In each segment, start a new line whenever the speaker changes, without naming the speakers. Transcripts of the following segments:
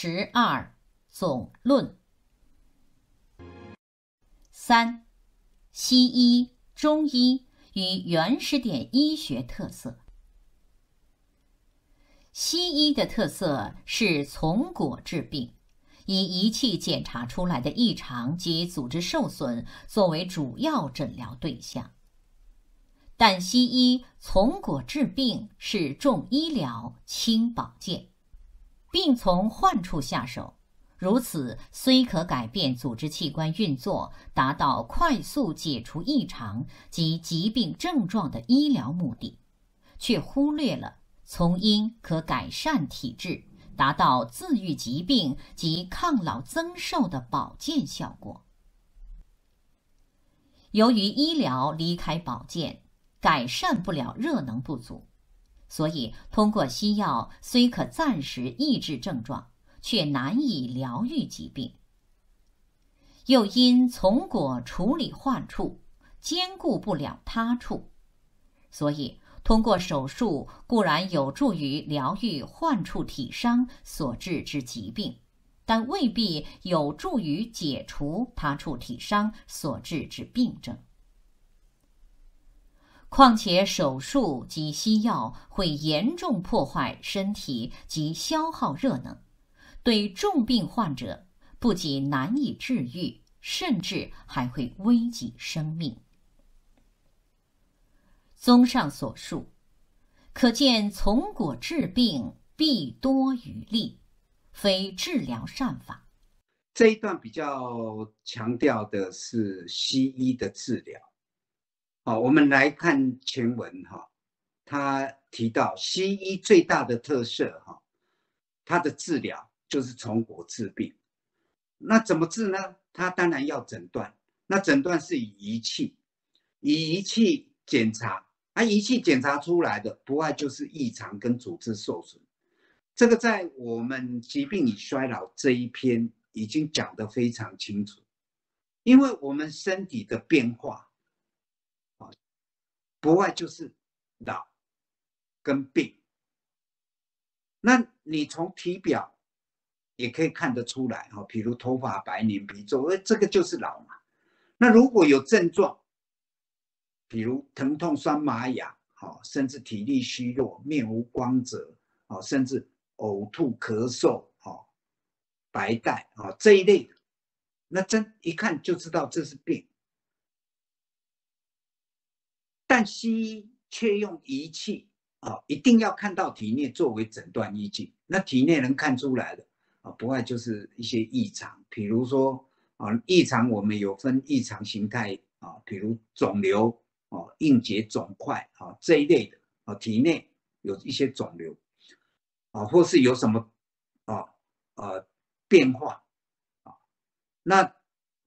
十二总论三，西医、中医与原始点医学特色。西医的特色是从果治病，以仪器检查出来的异常及组织受损作为主要诊疗对象。但西医从果治病是重医疗、轻保健。并从患处下手，如此虽可改变组织器官运作，达到快速解除异常及疾病症状的医疗目的，却忽略了从因可改善体质，达到自愈疾病及抗老增寿的保健效果。由于医疗离开保健，改善不了热能不足。所以，通过西药虽可暂时抑制症状，却难以疗愈疾病。又因从果处理患处，兼顾不了他处，所以通过手术固然有助于疗愈患处体伤所致之疾病，但未必有助于解除他处体伤所致之病症。况且手术及西药会严重破坏身体及消耗热能，对重病患者不仅难以治愈，甚至还会危及生命。综上所述，可见从果治病弊多于利，非治疗善法。
这一段比较强调的是西医的治疗。好，我们来看前文哈，他提到西医最大的特色哈，它的治疗就是从果治病。那怎么治呢？他当然要诊断，那诊断是以仪器，以仪器检查，啊，仪器检查出来的不外就是异常跟组织受损。这个在我们疾病与衰老这一篇已经讲得非常清楚，因为我们身体的变化。不外就是老跟病，那你从体表也可以看得出来哈，比如头发白、脸皮皱，哎，这个就是老嘛。那如果有症状，比如疼痛、酸麻痒，好，甚至体力虚弱、面无光泽，好，甚至呕吐、咳嗽，好，白带，啊这一类的，那真一看就知道这是病。但西医却用仪器啊，一定要看到体内作为诊断依据。那体内能看出来的啊，不外就是一些异常，比如说啊，异常我们有分异常形态啊，比如肿瘤啊、硬结肿块啊这一类的啊，体内有一些肿瘤啊，或是有什么啊呃变化啊。那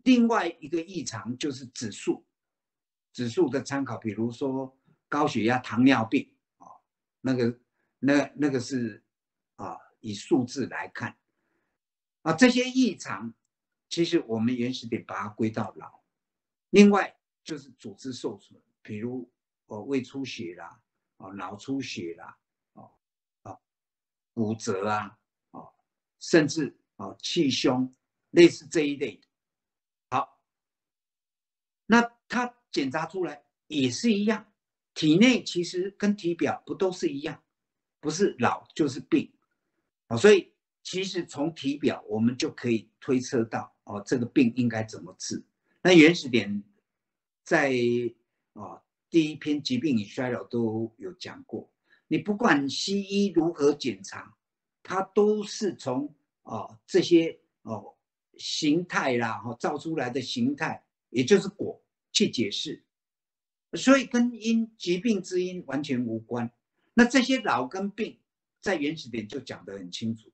另外一个异常就是指数。指数的参考，比如说高血压、糖尿病啊，那个、那、那个是啊，以数字来看啊，这些异常，其实我们原始点把它归到脑。另外就是组织受损，比如哦胃出血啦，哦脑出血啦，哦啊骨折啊，哦甚至哦气胸，类似这一类的。好，那它。检查出来也是一样，体内其实跟体表不都是一样，不是老就是病，啊，所以其实从体表我们就可以推测到，哦，这个病应该怎么治。那原始点在啊第一篇疾病与衰老都有讲过，你不管西医如何检查，它都是从啊这些哦形态啦，哈造出来的形态，也就是果。去解释，所以跟因疾病之因完全无关。那这些老跟病，在原始点就讲得很清楚，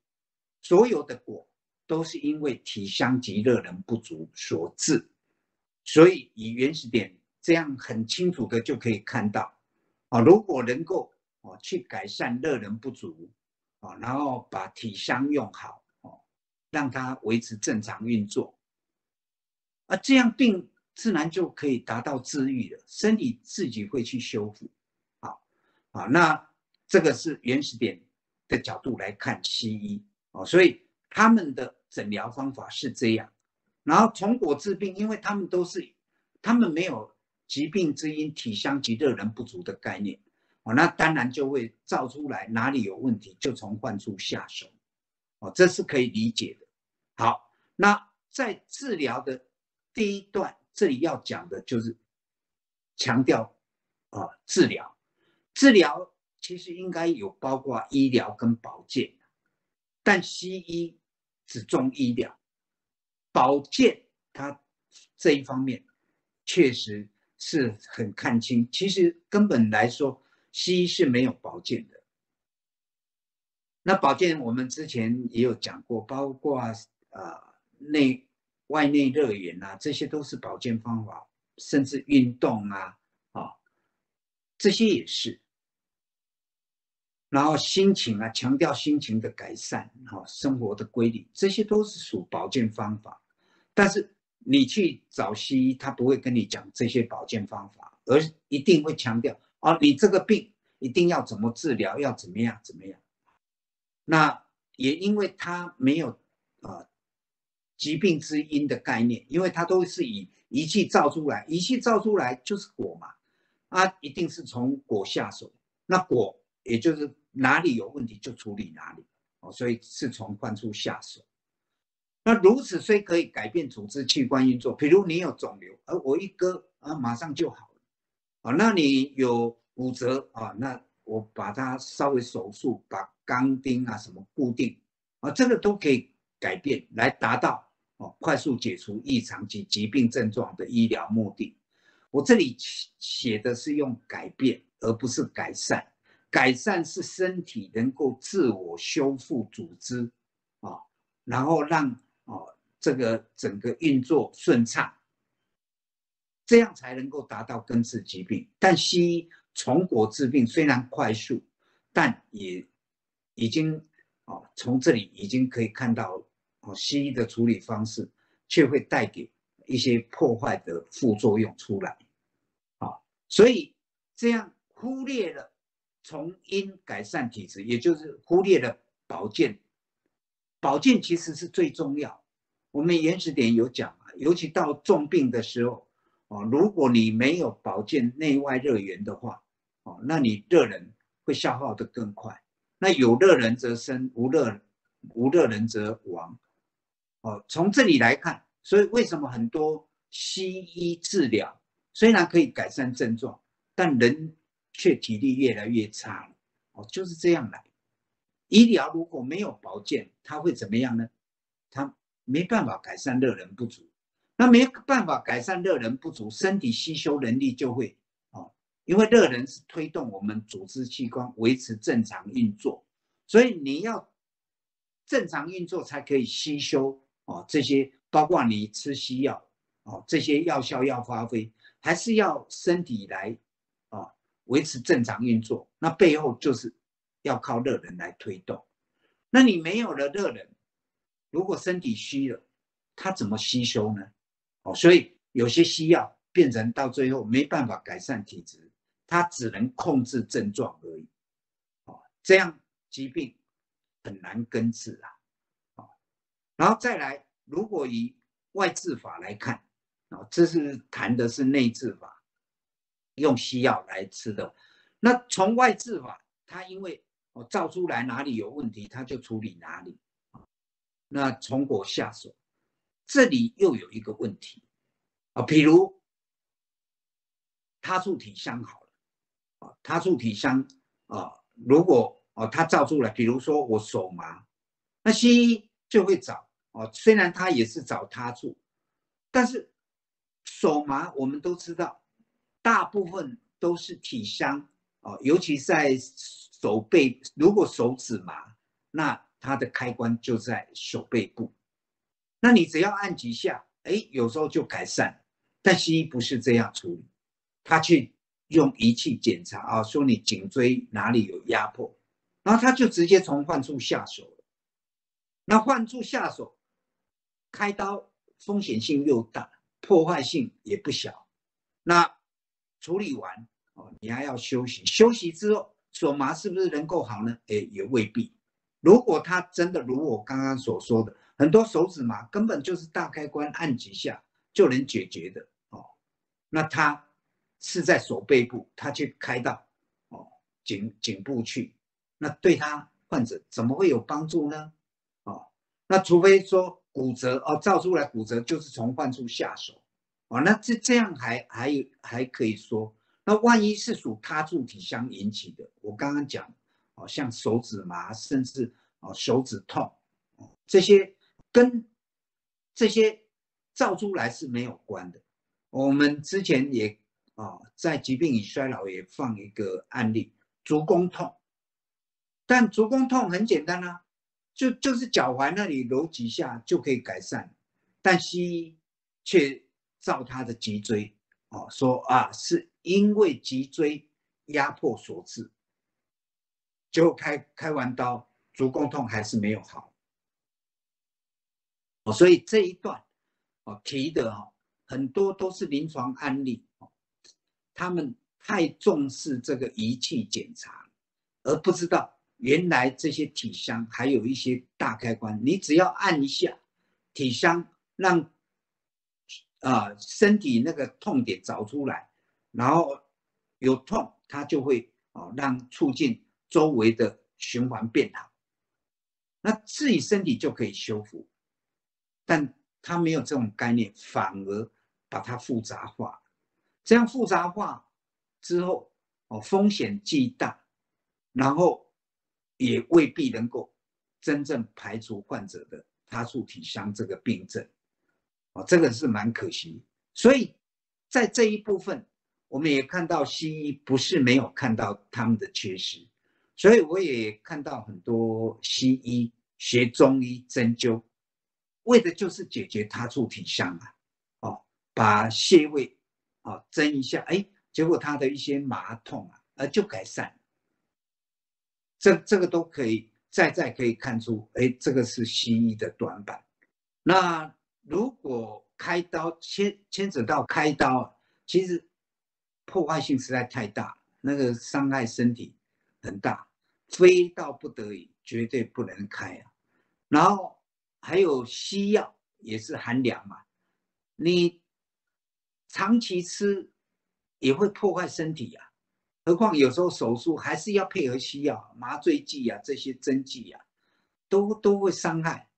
所有的果都是因为体香及热能不足所致。所以以原始点这样很清楚的就可以看到，啊，如果能够啊去改善热能不足，啊，然后把体香用好，哦，让它维持正常运作，啊，这样病。自然就可以达到治愈了，身体自己会去修复。好，好，那这个是原始点的角度来看西医哦，所以他们的诊疗方法是这样，然后从果治病，因为他们都是，他们没有疾病之因体香及热能不足的概念，哦，那当然就会造出来哪里有问题，就从患处下手，哦，这是可以理解的。好，那在治疗的第一段，这里要讲的就是强调啊，治疗，治疗其实应该有包括医疗跟保健。但西医只重医疗，保健它这一方面确实是很看清。其实根本来说，西医是没有保健的。那保健我们之前也有讲过，包括啊内外内热源啊，这些都是保健方法，甚至运动啊啊这些也是。然后心情啊，强调心情的改善，哈，生活的规律，这些都是属保健方法。但是你去找西医，他不会跟你讲这些保健方法，而一定会强调哦，你这个病一定要怎么治疗，要怎么样怎么样。那也因为他没有疾病之因的概念，因为它都是以仪器造出来，仪器造出来就是果嘛，啊，一定是从果下手，那果。也就是哪里有问题就处理哪里哦，所以是从患处下手。那如此虽可以改变组织器官运作，比如你有肿瘤，而我一割啊马上就好了啊。那你有骨折啊，那我把它稍微手术，把钢钉啊什么固定啊，这个都可以改变来达到哦快速解除异常及疾病症状的医疗目的。我这里写的是用改变，而不是改善。改善是身体能够自我修复组织，啊，然后让啊这个整个运作顺畅，这样才能够达到根治疾病。但西医从果治病虽然快速，但也已经啊从这里已经可以看到，哦西医的处理方式却会带给一些破坏的副作用出来，啊，所以这样忽略了。从因改善体质，也就是忽略了保健。保健其实是最重要。我们原始点有讲啊，尤其到重病的时候，哦，如果你没有保健内外热源的话，哦，那你热能会消耗的更快。那有热人则生，无热无热人则亡。哦，从这里来看，所以为什么很多西医治疗虽然可以改善症状，但人。却体力越来越差了，哦，就是这样来。医疗如果没有保健，它会怎么样呢？它没办法改善热能不足，那没办法改善热能不足，身体吸收能力就会哦，因为热能是推动我们组织器官维持正常运作，所以你要正常运作才可以吸收哦这些，包括你吃西药哦，这些药效要发挥，还是要身体来。哦维持正常运作，那背后就是要靠热能来推动。那你没有了热能，如果身体虚了，它怎么吸收呢？哦，所以有些西药变成到最后没办法改善体质，它只能控制症状而已。哦，这样疾病很难根治啊。然后再来，如果以外治法来看，哦，这是谈的是内治法。用西药来吃的，那从外治法，它因为我照出来哪里有问题，它就处理哪里那从我下手，这里又有一个问题啊，比如他处体香好了啊，他处体香啊，如果哦他照出来，比如说我手麻，那西医就会找哦，虽然他也是找他处，但是手麻我们都知道。大部分都是体香啊，尤其在手背，如果手指麻，那它的开关就在手背部。那你只要按几下，哎，有时候就改善。但西医不是这样处理，他去用仪器检查啊，说你颈椎哪里有压迫，然后他就直接从患处下手了。那患处下手，开刀风险性又大，破坏性也不小。那处理完哦，你还要休息。休息之后，手麻是不是能够好呢？哎，也未必如果他真的如我刚刚所说的，很多手指麻根本就是大开关按几下就能解决的哦，那他是在手背部，他去开到哦颈颈部去，那对他患者怎么会有帮助呢？哦，那除非说骨折哦，照出来骨折就是从患处下手，哦，那这这样还还有还可以说，那万一是属他柱体相引起的，我刚刚讲。哦，像手指麻，甚至哦手指痛，这些跟这些照出来是没有关的。我们之前也啊在疾病与衰老也放一个案例，足弓痛，但足弓痛很简单啊，就就是脚踝那里揉几下就可以改善，但西医却照他的脊椎哦说啊是因为脊椎压迫所致。就开开完刀，足弓痛还是没有好，哦，所以这一段哦提的哦很多都是临床案例哦，他们太重视这个仪器检查，而不知道原来这些体香还有一些大开关，你只要按一下体香，让啊身体那个痛点找出来，然后有痛，它就会哦让促进。周围的循环变好，那自己身体就可以修复，但他没有这种概念，反而把它复杂化。这样复杂化之后，哦，风险既大，然后也未必能够真正排除患者的他处体香这个病症，哦，这个是蛮可惜。所以在这一部分，我们也看到西医不是没有看到他们的缺失。所以我也看到很多西医学中医针灸，为的就是解决他处体香啊，哦，把穴位啊针一下，哎，结果他的一些麻痛啊，呃就改善。这这个都可以再再可以看出，哎，这个是西医的短板。那如果开刀牵牵扯到开刀，其实破坏性实在太大，那个伤害身体很大。非到不得已，绝对不能开啊。然后还有西药也是寒凉嘛，你长期吃也会破坏身体呀。何况有时候手术还是要配合西药、麻醉剂啊，这些针剂啊，都都会伤害。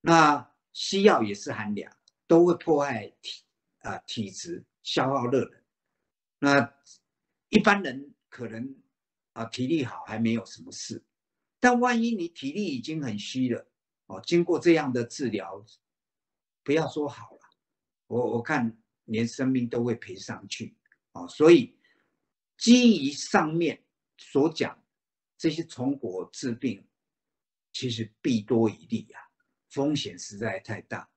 那西药也是寒凉，都会破坏体啊体质，消耗热能。那一般人可能。啊，体力好还没有什么事，但万一你体力已经很虚了，哦，经过这样的治疗，不要说好了，我我看连生命都会赔上去，啊，所以基于上面所讲这些从果治病，其实弊多于利啊，风险实在太大，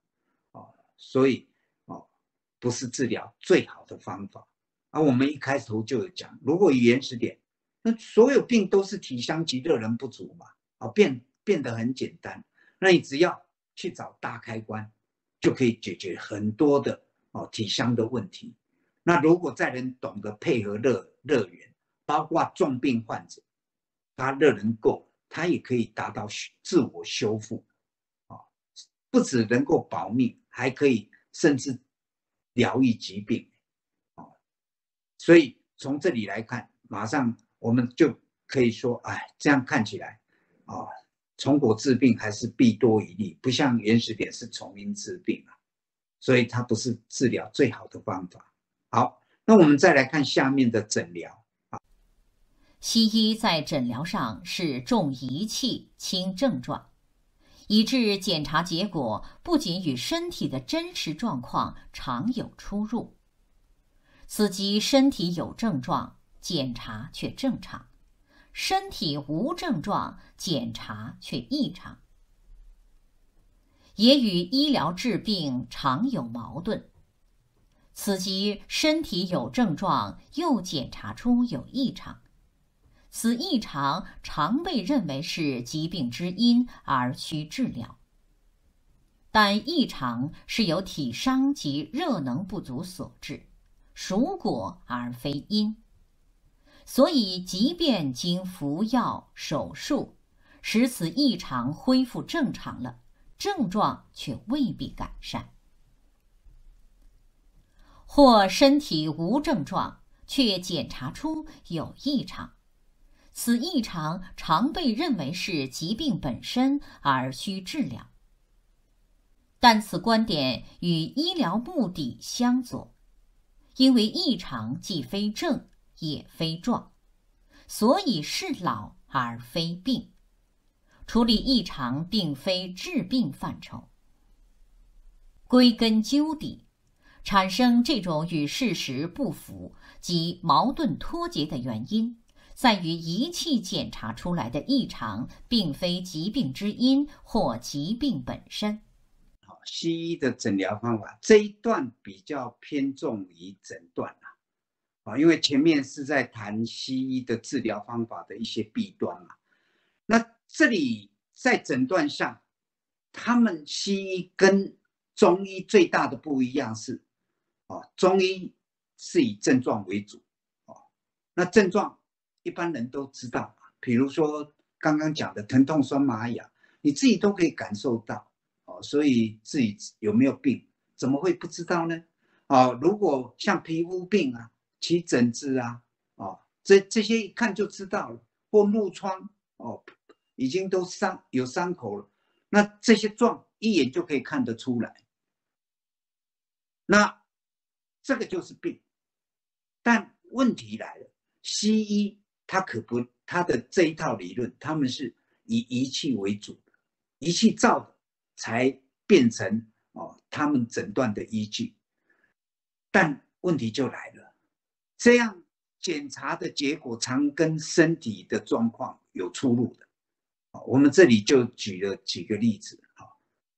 哦，所以哦，不是治疗最好的方法。而我们一开头就有讲，如果原始点。那所有病都是体香及热能不足嘛？啊，变变得很简单。那你只要去找大开关，就可以解决很多的哦体香的问题。那如果再能懂得配合热热源，包括重病患者，他热能够，他也可以达到自我修复，啊，不只能够保命，还可以甚至疗愈疾病，啊，所以从这里来看，马上。我们就可以说，哎，这样看起来，啊，从果治病还是弊多于利，不像原始点是从因治病啊，所以它不是治疗最好的方法。好，那我们再来看下面的诊疗啊。
西医在诊疗上是重仪器轻症状，以致检查结果不仅与身体的真实状况常有出入。司机身体有症状。检查却正常，身体无症状，检查却异常，也与医疗治病常有矛盾。此即身体有症状，又检查出有异常，此异常常被认为是疾病之因而需治疗，但异常是由体伤及热能不足所致，属果而非因。所以，即便经服药、手术，使此异常恢复正常了，症状却未必改善。或身体无症状，却检查出有异常，此异常常被认为是疾病本身而需治疗。但此观点与医疗目的相左，因为异常既非症也非状，所以是老而非病。处理异常并非治病范畴。归根究底。产生这种与事实不符及矛盾脱节的原因，在于仪器检查出来的异常并非疾病之因或疾病本身。
好，西医的诊疗方法这一段比较偏重于诊断啊，啊，因为前面是在谈西医的治疗方法的一些弊端嘛。那这里在诊断上，他们西医跟中医最大的不一样是。啊，中医是以症状为主，哦，那症状一般人都知道，比如说刚刚讲的疼痛、酸麻痒，你自己都可以感受到，哦，所以自己有没有病，怎么会不知道呢？哦，如果像皮肤病啊、起疹子啊，哦，这这些一看就知道了，或褥疮，哦，已经都伤有伤口了，那这些状一眼就可以看得出来，那。这个就是病，但问题来了，西医他可不，他的这一套理论，他们是以仪器为主的，仪器造的才变成哦，他们诊断的依据。但问题就来了，这样检查的结果常跟身体的状况有出入的。我们这里就举了几个例子，啊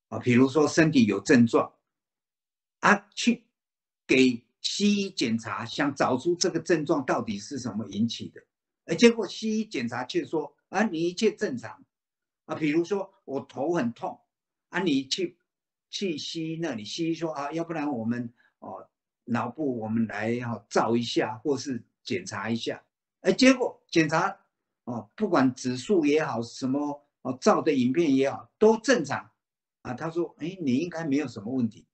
啊，比如说身体有症状，啊去。给西医检查，想找出这个症状到底是什么引起的，而，结果西医检查却说啊，你一切正常，啊，比如说我头很痛，啊，你去去西医那里，西医说啊，要不然我们哦脑部我们来哈照一下，或是检查一下，哎，结果检查哦，不管指数也好，什么哦照的影片也好，都正常，啊，他说哎，你应该没有什么问题，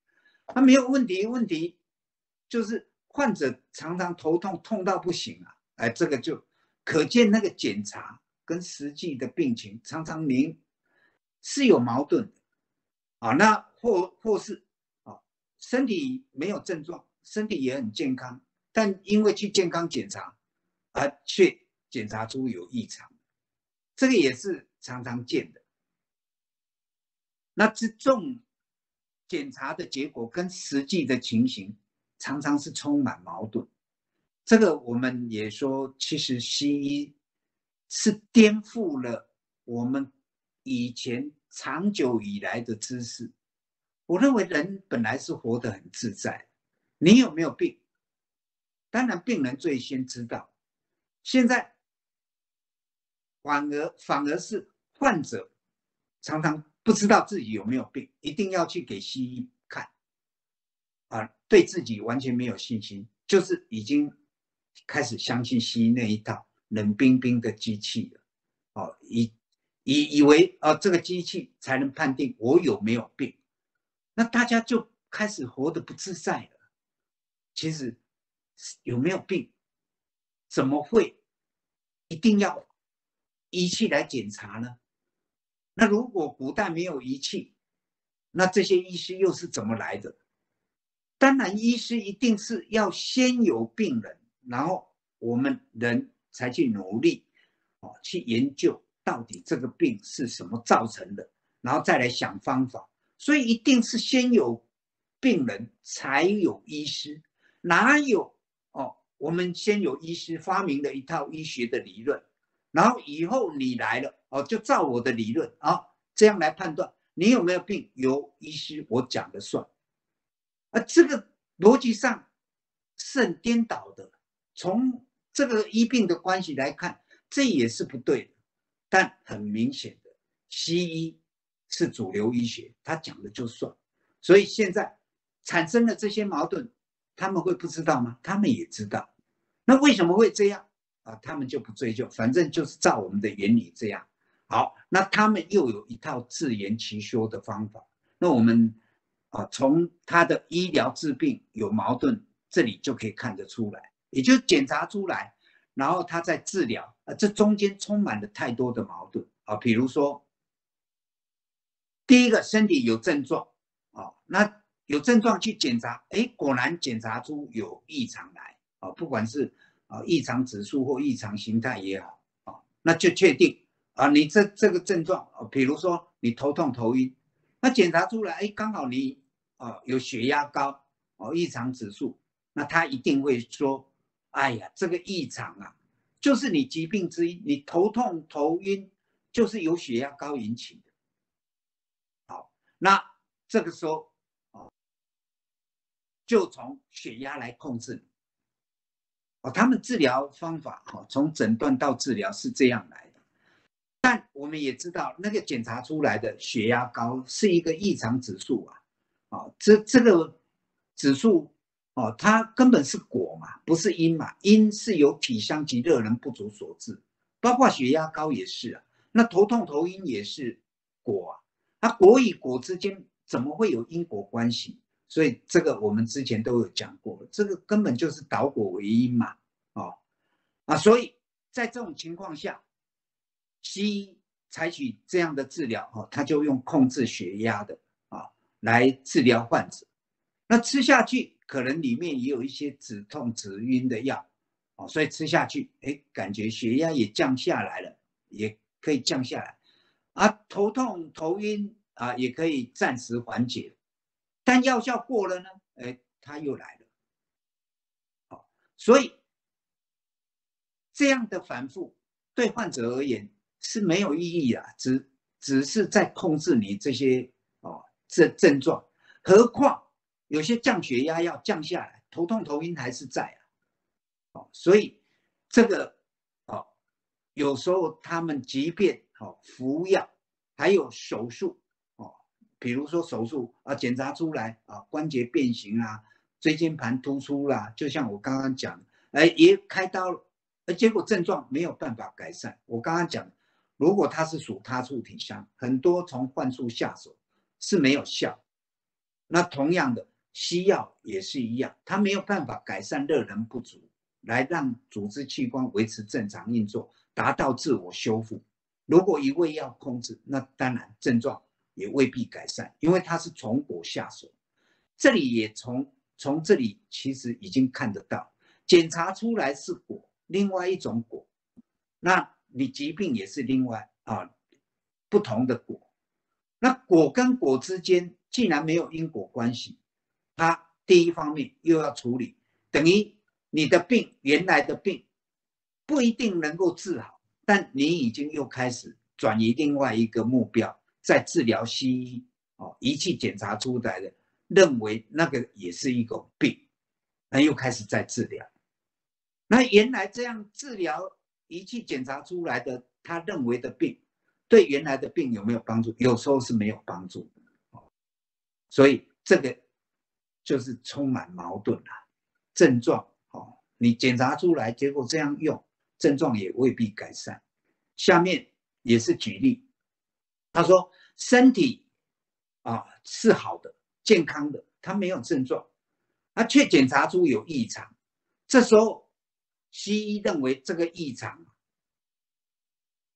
他没有问题，问题。就是患者常常头痛痛到不行啊，哎，这个就可见那个检查跟实际的病情常常您是有矛盾的啊。那或或是啊，身体没有症状，身体也很健康，但因为去健康检查而却检查出有异常，这个也是常常见的。那这种检查的结果跟实际的情形。常常是充满矛盾，这个我们也说，其实西医是颠覆了我们以前长久以来的知识。我认为人本来是活得很自在，你有没有病？当然病人最先知道，现在反而反而是患者常常不知道自己有没有病，一定要去给西医。对自己完全没有信心，就是已经开始相信西医那一套冷冰冰的机器了。哦，以以以为啊，这个机器才能判定我有没有病，那大家就开始活得不自在了。其实有没有病，怎么会一定要仪器来检查呢？那如果古代没有仪器，那这些医师又是怎么来的？当然，医师一定是要先有病人，然后我们人才去努力，哦，去研究到底这个病是什么造成的，然后再来想方法。所以一定是先有病人才有医师，哪有哦？我们先有医师发明了一套医学的理论，然后以后你来了哦，就照我的理论啊，这样来判断你有没有病，由医师我讲的算。啊，这个逻辑上是很颠倒的。从这个医病的关系来看，这也是不对的。但很明显的，西医是主流医学，他讲的就算。所以现在产生了这些矛盾，他们会不知道吗？他们也知道。那为什么会这样啊？他们就不追究，反正就是照我们的原理这样。好，那他们又有一套自圆其说的方法。那我们啊，从他的医疗治病有矛盾，这里就可以看得出来，也就检查出来，然后他在治疗啊，这中间充满了太多的矛盾啊。比如说，第一个身体有症状啊，那有症状去检查，哎，果然检查出有异常来啊，不管是啊异常指数或异常形态也好啊，那就确定。啊，你这这个症状啊，比如说你头痛头晕，那检查出来，哎，刚好你啊有血压高哦，异常指数，那他一定会说，哎呀，这个异常啊，就是你疾病之一，你头痛头晕就是由血压高引起的。好，那这个时候啊，就从血压来控制你。哦，他们治疗方法哈，从诊断到治疗是这样来的。但我们也知道，那个检查出来的血压高是一个异常指数啊，啊，这这个指数哦，它根本是果嘛，不是因嘛，因是由体香及热能不足所致，包括血压高也是啊，那头痛头晕也是果啊，那果与果之间怎么会有因果关系？所以这个我们之前都有讲过，这个根本就是导果为因嘛，哦，啊，所以在这种情况下。西医采取这样的治疗，哈，他就用控制血压的啊来治疗患者。那吃下去可能里面也有一些止痛止晕的药，哦，所以吃下去，哎，感觉血压也降下来了，也可以降下来。啊，头痛头晕啊，也可以暂时缓解。但药效过了呢，哎，它又来了。好，所以这样的反复对患者而言。是没有意义啊，只只是在控制你这些哦症症状，何况有些降血压要降下来，头痛头晕还是在啊，哦，所以这个哦，有时候他们即便哦服药，还有手术哦，比如说手术啊，检查出来啊关节变形啊，椎间盘突出啦，就像我刚刚讲，哎，也开刀，呃，结果症状没有办法改善，我刚刚讲。如果它是属他处体香，很多从患处下手是没有效。那同样的，西药也是一样，它没有办法改善热能不足，来让组织器官维持正常运作，达到自我修复。如果一味药控制，那当然症状也未必改善，因为它是从果下手。这里也从从这里其实已经看得到，检查出来是果，另外一种果，那。你疾病也是另外啊不同的果，那果跟果之间既然没有因果关系，它第一方面又要处理，等于你的病原来的病不一定能够治好，但你已经又开始转移另外一个目标，在治疗西医哦仪器检查出来的，认为那个也是一种病，那又开始在治疗，那原来这样治疗。仪器检查出来的他认为的病，对原来的病有没有帮助？有时候是没有帮助的，所以这个就是充满矛盾啊。症状哦，你检查出来，结果这样用，症状也未必改善。下面也是举例，他说身体啊是好的、健康的，他没有症状，他却检查出有异常，这时候。西医认为这个异常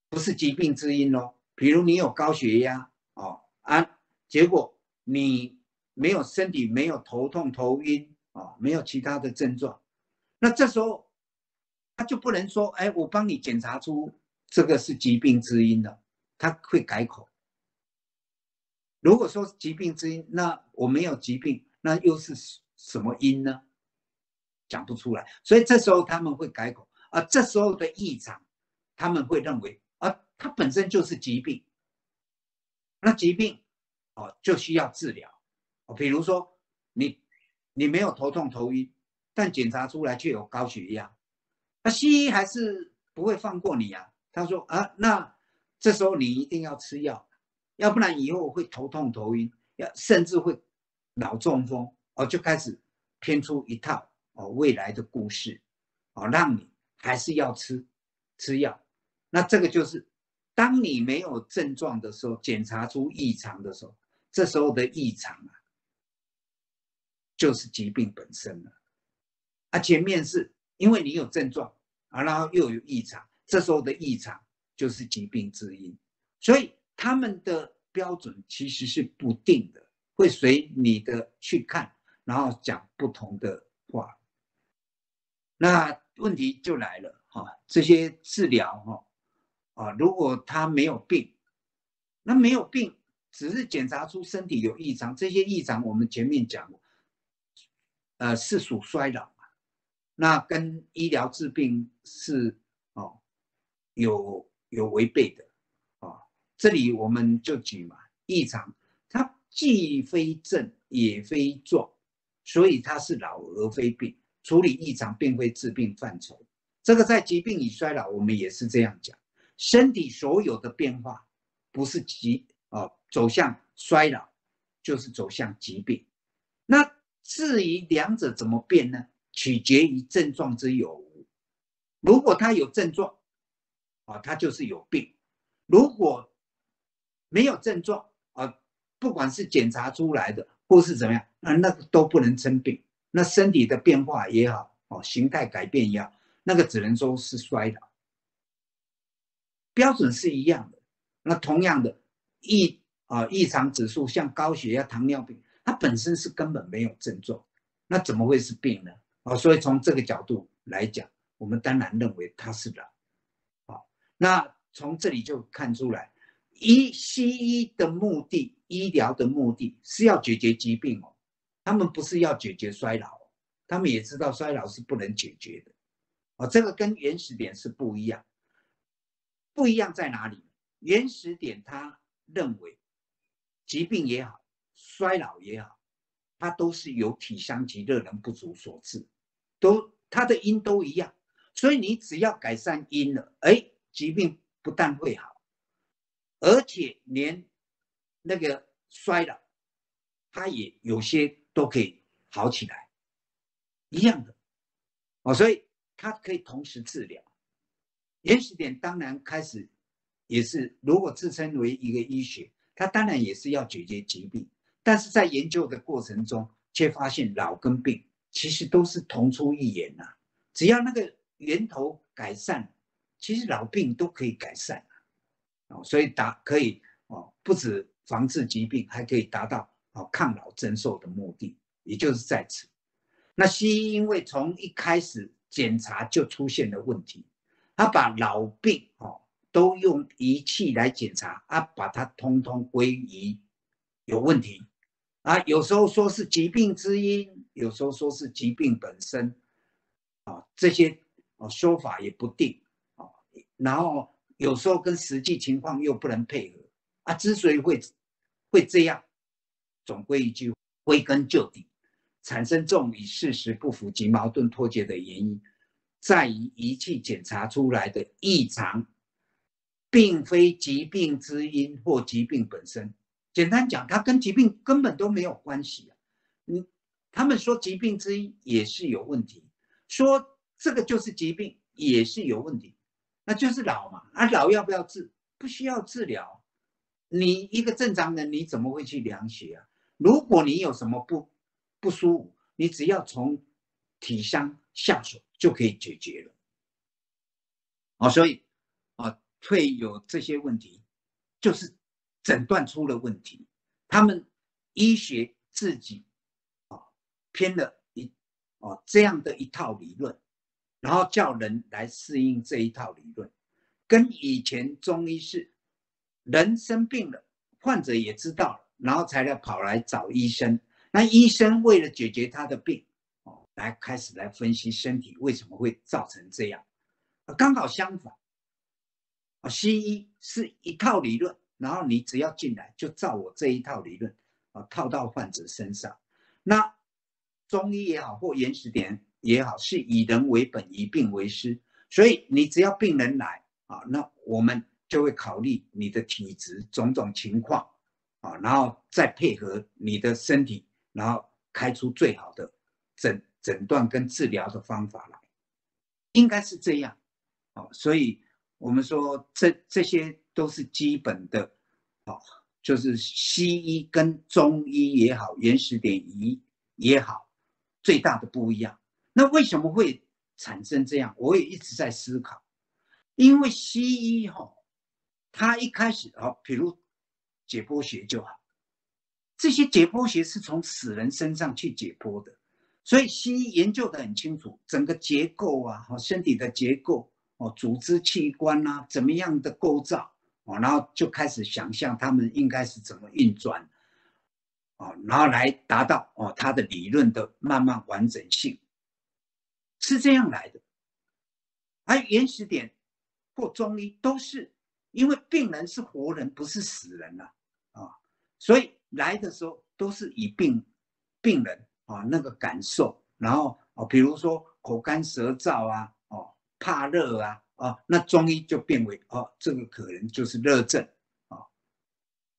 不是疾病之因哦，比如你有高血压哦啊，结果你没有身体没有头痛头晕啊，没有其他的症状，那这时候他就不能说哎，我帮你检查出这个是疾病之因了，他会改口。如果说疾病之因，那我没有疾病，那又是什么因呢？讲不出来，所以这时候他们会改口啊。这时候的异常，他们会认为啊，它本身就是疾病。那疾病哦，就需要治疗。比如说你你没有头痛头晕，但检查出来却有高血压，那西医还是不会放过你啊。他说啊，那这时候你一定要吃药，要不然以后会头痛头晕，要甚至会脑中风哦，就开始偏出一套。哦，未来的故事，哦，让你还是要吃吃药，那这个就是当你没有症状的时候，检查出异常的时候，这时候的异常啊，就是疾病本身了。啊，前面是因为你有症状啊，然后又有异常，这时候的异常就是疾病之因。所以他们的标准其实是不定的，会随你的去看，然后讲不同的话。那问题就来了哈，这些治疗哈。啊，如果他没有病，那没有病，只是检查出身体有异常，这些异常我们前面讲过，呃，是属衰老嘛？那跟医疗治病是哦有有违背的啊。这里我们就举嘛，异常它既非症也非状，所以它是老而非病，处理异常并非治病范畴。这个在疾病与衰老，我们也是这样讲。身体所有的变化，不是疾啊走向衰老，就是走向疾病。那至于两者怎么变呢？取决于症状之有无。如果他有症状，啊，他就是有病；如果没有症状，啊，不管是检查出来的或是怎么样，那那都不能称病。那身体的变化也好，哦，形态改变也好，那个只能说是衰老。标准是一样的，那同样的异啊异常指数，像高血压、糖尿病，它本身是根本没有症状，那怎么会是病呢？啊，所以从这个角度来讲，我们当然认为它是老。好，那从这里就看出来，医西医的目的，医疗的目的是要解决疾病哦，他们不是要解决衰老，他们也知道衰老是不能解决的，啊，这个跟原始点是不一样。不一样在哪里？原始点他认为，疾病也好，衰老也好，它都是由体伤及热能不足所致，都它的因都一样。所以你只要改善因了，哎，疾病不但会好，而且连那个衰老，它也有些都可以好起来，一样的哦。所以它可以同时治疗。原始点当然开始也是，如果自称为一个医学，它当然也是要解决疾病，但是在研究的过程中，却发现老跟病其实都是同出一源呐。只要那个源头改善，其实老病都可以改善啊。所以达可以哦，不止防治疾病，还可以达到哦抗老增寿的目的，也就是在此。那西医因为从一开始检查就出现了问题。他把老病哦都用仪器来检查啊，把它通通归于有问题啊。有时候说是疾病之因，有时候说是疾病本身啊，这些哦说法也不定啊。然后有时候跟实际情况又不能配合啊。之所以会会这样，总归一句，归根究底，产生这种与事实不符及矛盾脱节的原因。在于仪器检查出来的异常，并非疾病之因或疾病本身。简单讲，它跟疾病根本都没有关系啊！你他们说疾病之因也是有问题，说这个就是疾病也是有问题，那就是老嘛。啊，老要不要治？不需要治疗。你一个正常人，你怎么会去量血啊？如果你有什么不不舒服，你只要从体伤下手。就可以解决了，啊，所以啊，会有这些问题，就是诊断出了问题，他们医学自己啊偏了一哦这样的一套理论，然后叫人来适应这一套理论，跟以前中医是人生病了，患者也知道了，然后才来跑来找医生，那医生为了解决他的病。哦来开始来分析身体为什么会造成这样，刚好相反，啊，西医是一套理论，然后你只要进来就照我这一套理论啊套到患者身上。那中医也好或原始点也好，是以人为本，以病为师，所以你只要病人来啊，那我们就会考虑你的体质种种情况啊，然后再配合你的身体，然后开出最好的诊。诊断跟治疗的方法来，应该是这样，哦，所以我们说这这些都是基本的，哦，就是西医跟中医也好，原始点医也好，最大的不一样。那为什么会产生这样？我也一直在思考，因为西医哈，它一开始哦，比如解剖学就好，这些解剖学是从死人身上去解剖的，所以西医研究的很清楚，整个结构啊，和身体的结构哦，组织器官啊，怎么样的构造哦，然后就开始想象他们应该是怎么运转，哦，然后来达到哦，它的理论的慢慢完整性。是这样来的，而原始点或中医都是因为病人是活人，不是死人了啊，所以来的时候都是以病病人啊那个感受，然后哦，比如说口干舌燥啊，哦怕热啊，哦那中医就变为哦这个可能就是热症啊。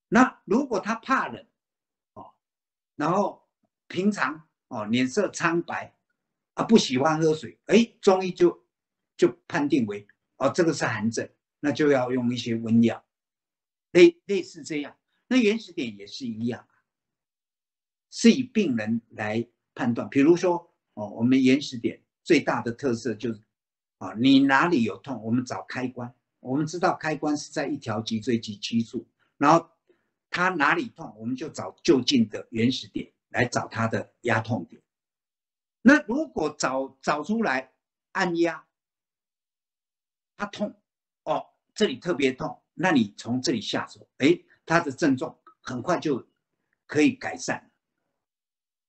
那如果他怕冷哦，然后平常哦脸色苍白。啊，不喜欢喝水，哎，中医就就判定为哦，这个是寒症，那就要用一些温药，类类似这样。那原始点也是一样啊，是以病人来判断。比如说哦，我们原始点最大的特色就是啊，你哪里有痛，我们找开关，我们知道开关是在一条脊椎及脊柱，然后他哪里痛，我们就找就近的原始点来找他的压痛点。那如果找找出来按压，他痛，这里特别痛，那你从这里下手，哎，他的症状很快就可以改善。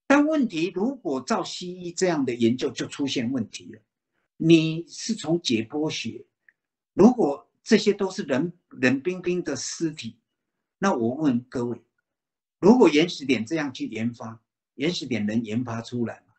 但问题如果照西医这样的研究就出现问题了，你是从解剖学，如果这些都是冷冷冰冰的尸体，那我问各位，如果原始点这样去研发，原始点能研发出来吗？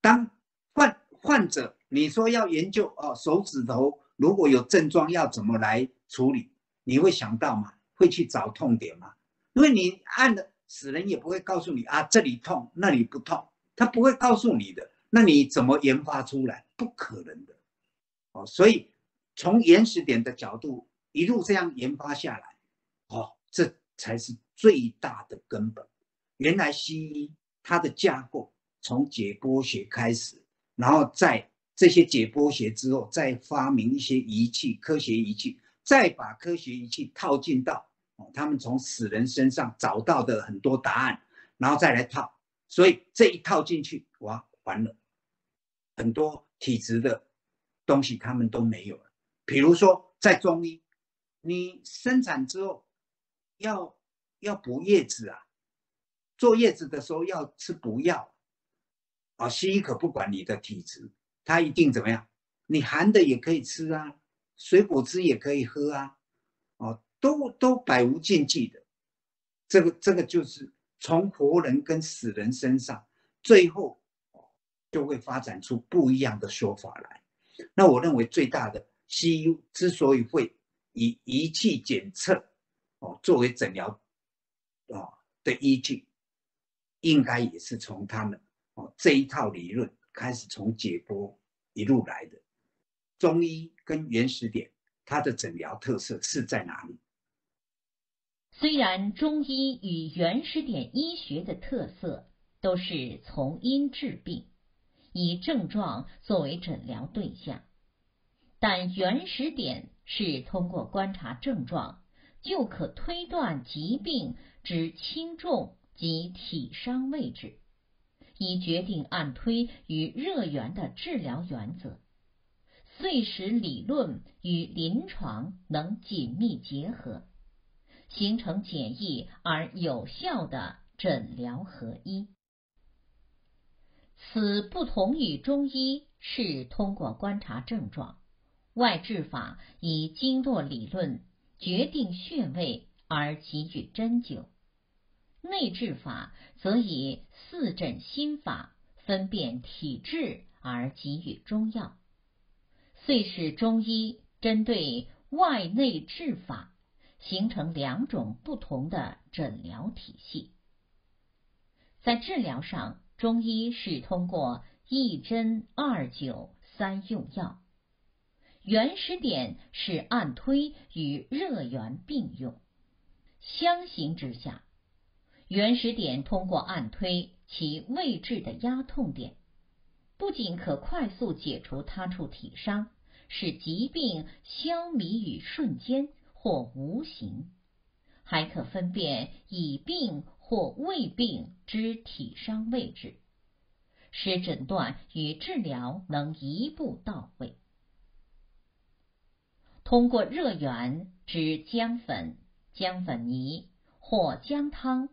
当患患者你说要研究哦，手指头如果有症状要怎么来处理？你会想到吗？会去找痛点吗？因为你按的死人也不会告诉你啊，这里痛那里不痛，他不会告诉你的。那你怎么研发出来？不可能的哦。所以从原始点的角度一路这样研发下来，哦，这才是最大的根本。原来西医它的架构。从解剖学开始，然后再这些解剖学之后，再发明一些仪器，科学仪器，再把科学仪器套进到，他们从死人身上找到的很多答案，然后再来套，所以这一套进去，哇，完了，很多体质的东西他们都没有了。比如说在中医，你生产之后要要补叶子啊，做叶子的时候要吃补药。啊，西医可不管你的体质，他一定怎么样？你寒的也可以吃啊，水果汁也可以喝啊，哦，都都百无禁忌的。这个这个就是从活人跟死人身上，最后就会发展出不一样的说法来。那我认为最大的西医之所以会以仪器检测哦作为诊疗啊的依据，应该也是从他们哦。这一套理论开始从解剖一路来的，中医跟原始点，它的诊疗特色是在哪里？
虽然中医与原始点医学的特色都是从因治病，以症状作为诊疗对象，但原始点是通过观察症状就可推断疾病之轻重及体伤位置。以决定按推与热源的治疗原则，遂使理论与临床能紧密结合，形成简易而有效的诊疗合一。此不同于中医是通过观察症状，外治法以经络理论决定穴位而给予针灸。内治法则以四诊心法分辨体质而给予中药，遂使中医针对外内治法形成两种不同的诊疗体系。在治疗上，中医是通过一针二灸三用药；原始点是按推与热源并用，相形之下，原始点通过按推其位置的压痛点，不仅可快速解除他处体伤，使疾病消弭于瞬间或无形，还可分辨已病或未病之体伤位置，使诊断与治疗能一步到位。通过热源之姜粉、姜粉泥或姜汤，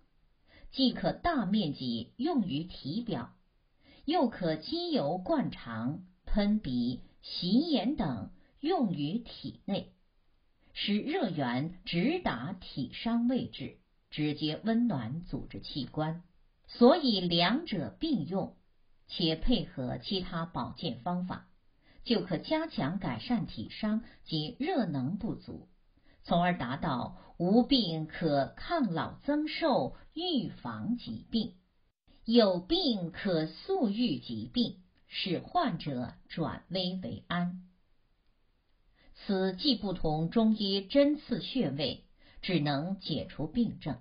既可大面积用于体表，又可机油灌肠、喷鼻、洗眼等用于体内，使热源直达体伤位置，直接温暖组织器官。所以两者并用，且配合其他保健方法。就可加强改善体伤及热能不足，从而达到无病可抗老增寿、预防疾病；有病可速愈疾病，使患者转危为安。此既不同中医针刺穴位，只能解除病症，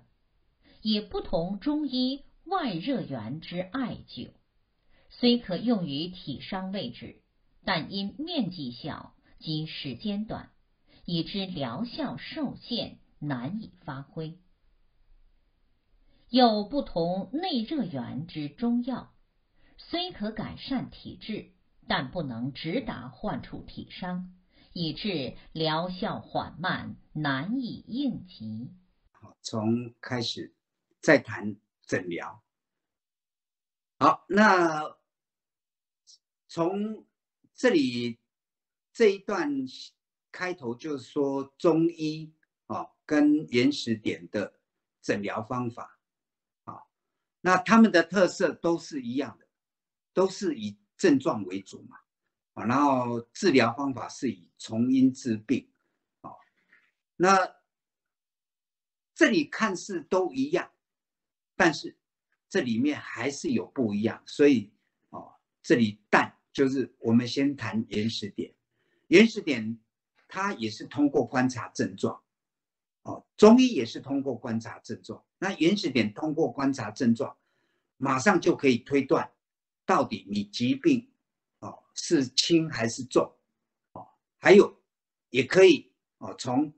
也不同中医外热源之艾灸，虽可用于体伤位置。但因面积小及时间短，以致疗效受限，难以发挥。有不同内热源之中药，虽可改善体质，但不能直达患处体伤，以致疗效缓慢，难以应急。
好，从开始再谈诊疗。好，那从。这里这一段开头就是说中医跟原始点的诊疗方法。啊，那他们的特色都是一样的，都是以症状为主嘛。啊，然后治疗方法是以从因治病。啊，那这里看似都一样，但是这里面还是有不一样，所以哦这里但。就是我们先谈原始点，原始点它也是通过观察症状，哦，中医也是通过观察症状。那原始点通过观察症状，马上就可以推断到底你疾病哦是轻还是重，哦，还有也可以哦从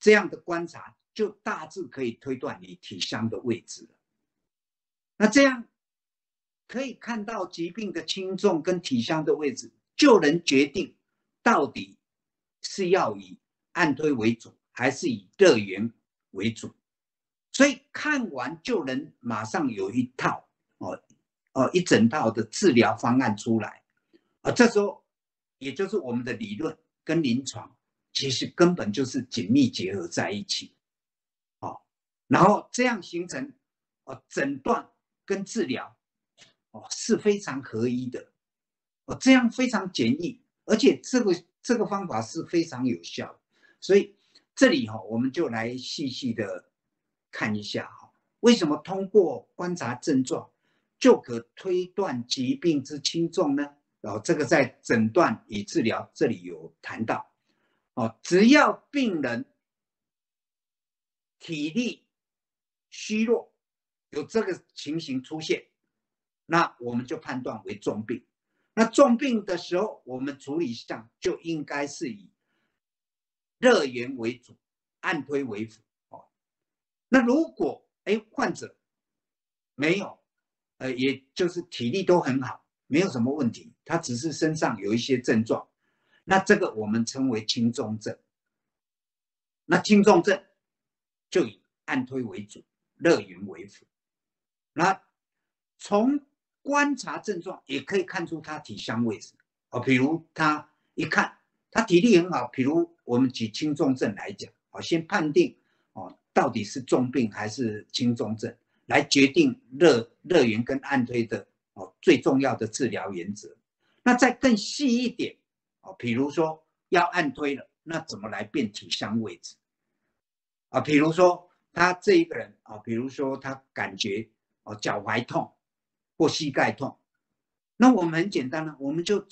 这样的观察就大致可以推断你体香的位置了那这样。可以看到疾病的轻重跟体香的位置，就能决定到底是要以按推为主，还是以热源为主。所以看完就能马上有一套哦哦一整套的治疗方案出来啊。这时候也就是我们的理论跟临床其实根本就是紧密结合在一起，哦，然后这样形成哦诊断跟治疗哦。是非常合一的，哦，这样非常简易，而且这个这个方法是非常有效，所以这里哈，我们就来细细的看一下哈，为什么通过观察症状就可推断疾病之轻重呢？然后这个在诊断与治疗这里有谈到，哦，只要病人体力虚弱，有这个情形出现。那我们就判断为重病。那重病的时候，我们处理上就应该是以热源为主，按推为辅。哦，那如果哎患者没有，呃，也就是体力都很好，没有什么问题，他只是身上有一些症状，那这个我们称为轻重症。那轻重症就以按推为主，热源为辅。那从观察症状也可以看出他体香位置哦，比如他一看他体力很好，比如我们举轻重症来讲，哦，先判定哦到底是重病还是轻重症，来决定热热源跟按推的哦最重要的治疗原则。那再更细一点哦，比如说要按推了，那怎么来辨体相位置啊？比如说他这一个人啊，比如说他感觉哦脚踝痛。或膝盖痛，那我们很简单了，我们就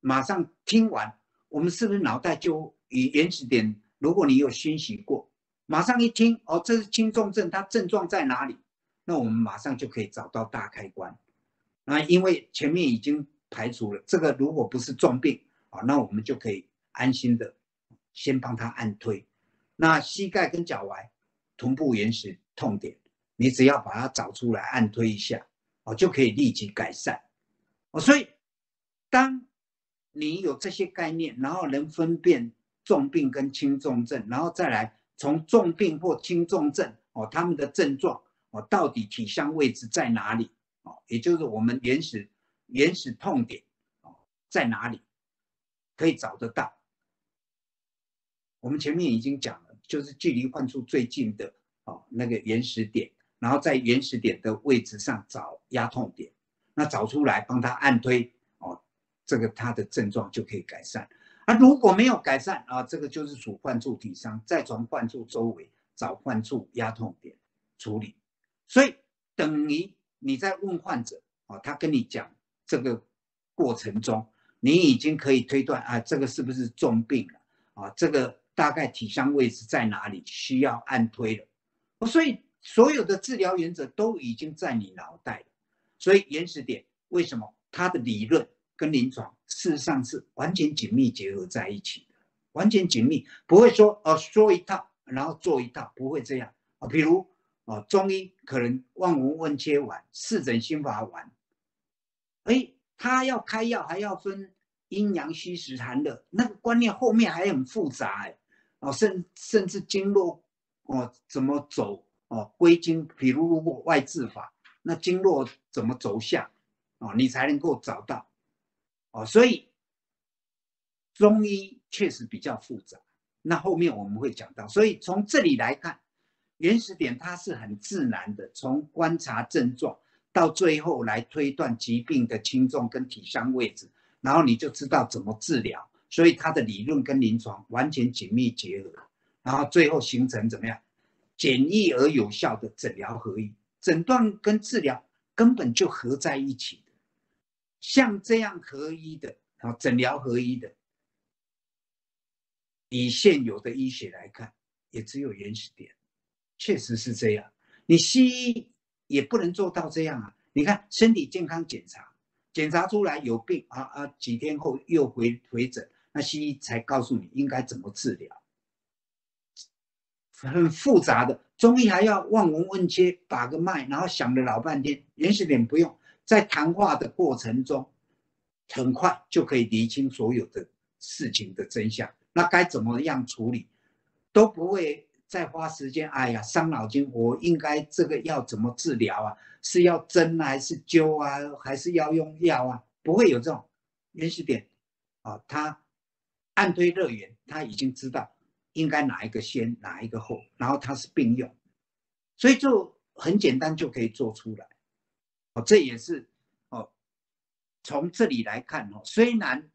马上听完，我们是不是脑袋就以原始点？如果你有熏习过，马上一听哦，这是轻重症，它症状在哪里？那我们马上就可以找到大开关。那因为前面已经排除了这个，如果不是重病啊，那我们就可以安心的先帮他按推。那膝盖跟脚踝臀部原始痛点，你只要把它找出来按推一下哦，就可以立即改善哦。所以当你有这些概念，然后能分辨。重病跟轻重症，然后再来从重病或轻重症哦，他们的症状哦，到底体相位置在哪里哦？也就是我们原始原始痛点哦在哪里，可以找得到。我们前面已经讲了，就是距离患处最近的哦那个原始点，然后在原始点的位置上找压痛点，那找出来帮他按推哦，这个他的症状就可以改善。那如果没有改善啊，这个就是主患处体伤，再从患处周围找患处压痛点处理。所以等于你在问患者啊，他跟你讲这个过程中，你已经可以推断啊，这个是不是重病了啊？这个大概体伤位置在哪里，需要按推了。所以所有的治疗原则都已经在你脑袋。所以原始点为什么它的理论？跟临床事实上是完全紧密结合在一起的，完全紧密，不会说哦说一套然后做一套，不会这样啊。比如哦，中医可能望闻问切完，四诊心法完，哎，他要开药还要分阴阳虚实寒热，那个观念后面还很复杂哎，哦，甚甚至经络哦怎么走哦归经，比如如果外治法，那经络怎么走向哦，你才能够找到。哦，所以中医确实比较复杂，那后面我们会讲到。所以从这里来看，原始点它是很自然的，从观察症状到最后来推断疾病的轻重跟体伤位置，然后你就知道怎么治疗。所以它的理论跟临床完全紧密结合，然后最后形成怎么样简易而有效的诊疗合一，诊断跟治疗根本就合在一起。像这样合一的啊，诊疗合一的，以现有的医学来看，也只有原始点，确实是这样。你西医也不能做到这样啊！你看身体健康检查，检查出来有病啊啊，几天后又回回诊，那西医才告诉你应该怎么治疗，很复杂的。中医还要望闻问切，把个脉，然后想了老半天，原始点不用。在谈话的过程中，很快就可以理清所有的事情的真相。那该怎么样处理，都不会再花时间。哎呀，伤脑筋！我应该这个要怎么治疗啊？是要针还是灸啊？还是要用药啊？不会有这种原始点啊。他按推热源，他已经知道应该哪一个先，哪一个后，然后他是并用，所以就很简单就可以做出来。哦这也是哦，从这里来看哦，虽然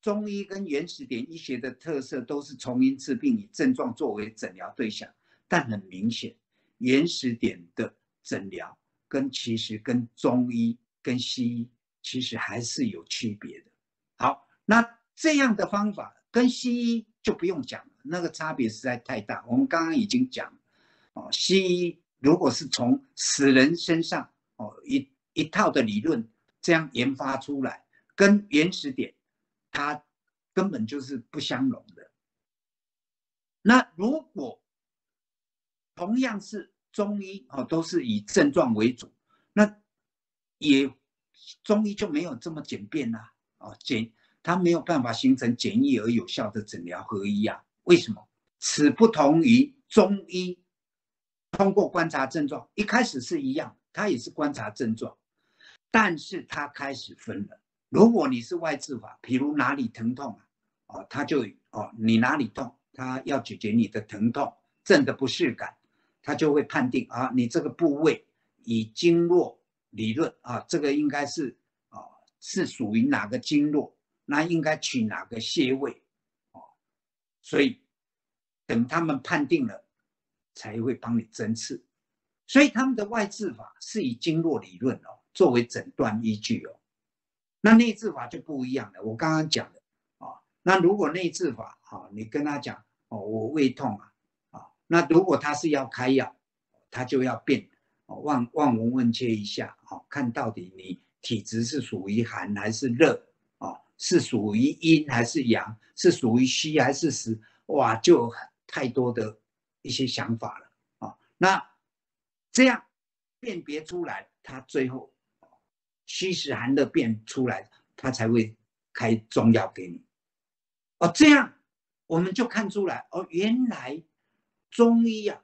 中医跟原始点医学的特色都是从因治病，以症状作为诊疗对象，但很明显，原始点的诊疗跟其实跟中医跟西医其实还是有区别的。好，那这样的方法跟西医就不用讲了，那个差别实在太大。我们刚刚已经讲哦，西医如果是从死人身上哦一。一套的理论这样研发出来，跟原始点它根本就是不相容的。那如果同样是中医哦，都是以症状为主，那也中医就没有这么简便啦哦，简它没有办法形成简易而有效的诊疗合一啊？为什么？此不同于中医通过观察症状，一开始是一样，它也是观察症状。但是他开始分了。如果你是外治法，比如哪里疼痛啊，哦，他就哦，你哪里痛，他要解决你的疼痛症的不适感，他就会判定啊，你这个部位以经络理论啊，这个应该是啊，是属于哪个经络，那应该取哪个穴位，哦，所以等他们判定了，才会帮你针刺。所以他们的外治法是以经络理论哦。作为诊断依据哦，那内治法就不一样了。我刚刚讲的啊，那如果内治法，啊，你跟他讲哦，我胃痛啊，啊，那如果他是要开药，他就要变，望望闻问切一下，好，看到底你体质是属于寒还是热，啊，是属于阴还是阳，是属于虚还是实，哇，就太多的一些想法了，啊，那这样辨别出来，他最后虚实寒热变出来，他才会开中药给你。哦，这样我们就看出来哦，原来中医啊，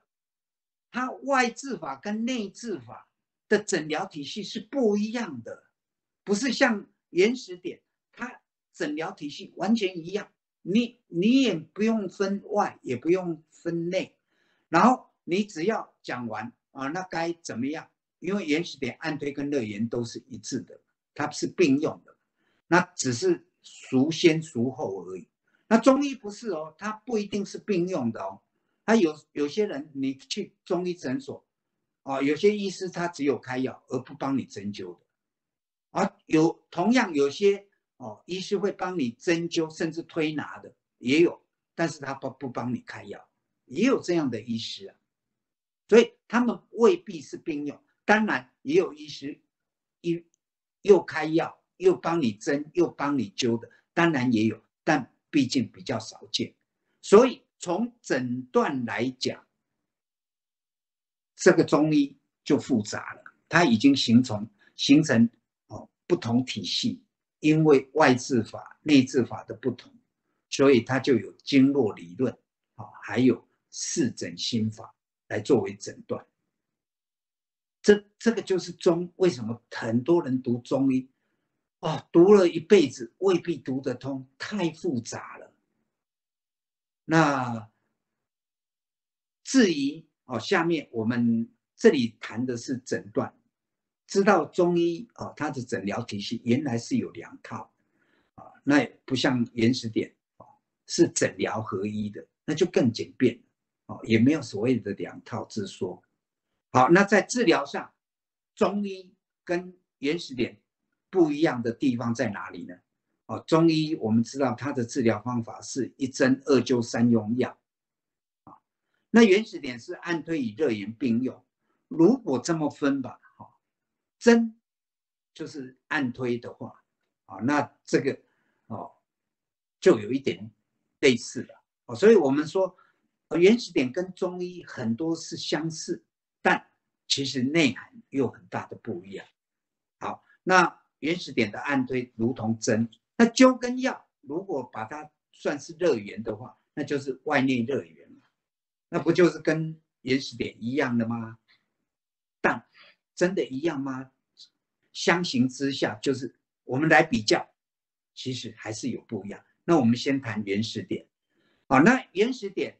它外治法跟内治法的诊疗体系是不一样的，不是像原始点，它诊疗体系完全一样，你你也不用分外，也不用分内，然后你只要讲完啊，那该怎么样？因为原始点按推跟热源都是一致的，它是并用的，那只是孰先孰后而已。那中医不是哦，它不一定是并用的哦。他有有些人，你去中医诊所，啊，有些医师他只有开药而不帮你针灸的，啊，有同样有些哦，医师会帮你针灸甚至推拿的也有，但是他不不帮你开药，也有这样的医师啊。所以他们未必是并用，当然也有医师一又开药又帮你针又帮你灸的，当然也有，但。毕竟比较少见，所以从诊断来讲，这个中医就复杂了。它已经形成形成哦不同体系，因为外治法、内治法的不同，所以它就有经络理论啊，还有四诊心法来作为诊断。这这个就是中为什么很多人读中医。哦，读了一辈子未必读得通，太复杂了。那至于哦，下面我们这里谈的是诊断，知道中医哦，它的诊疗体系原来是有两套啊，那也不像原始点哦，是诊疗合一的，那就更简便哦，也没有所谓的两套之说。好，那在治疗上，中医跟原始点。不一样的地方在哪里呢？哦，中医我们知道它的治疗方法是一针二灸三用药，啊，那原始点是按推与热炎并用。如果这么分吧，哈，针就是按推的话，啊，那这个哦就有一点类似了，哦，所以我们说原始点跟中医很多是相似，其实内涵又很大的不一样。好，那。原始点的按推如同针，那灸跟药如果把它算是热源的话，那就是外内热源那不就是跟原始点一样的吗？但真的一样吗？相形之下，就是我们来比较，其实还是有不一样。那我们先谈原始点，好，那原始点，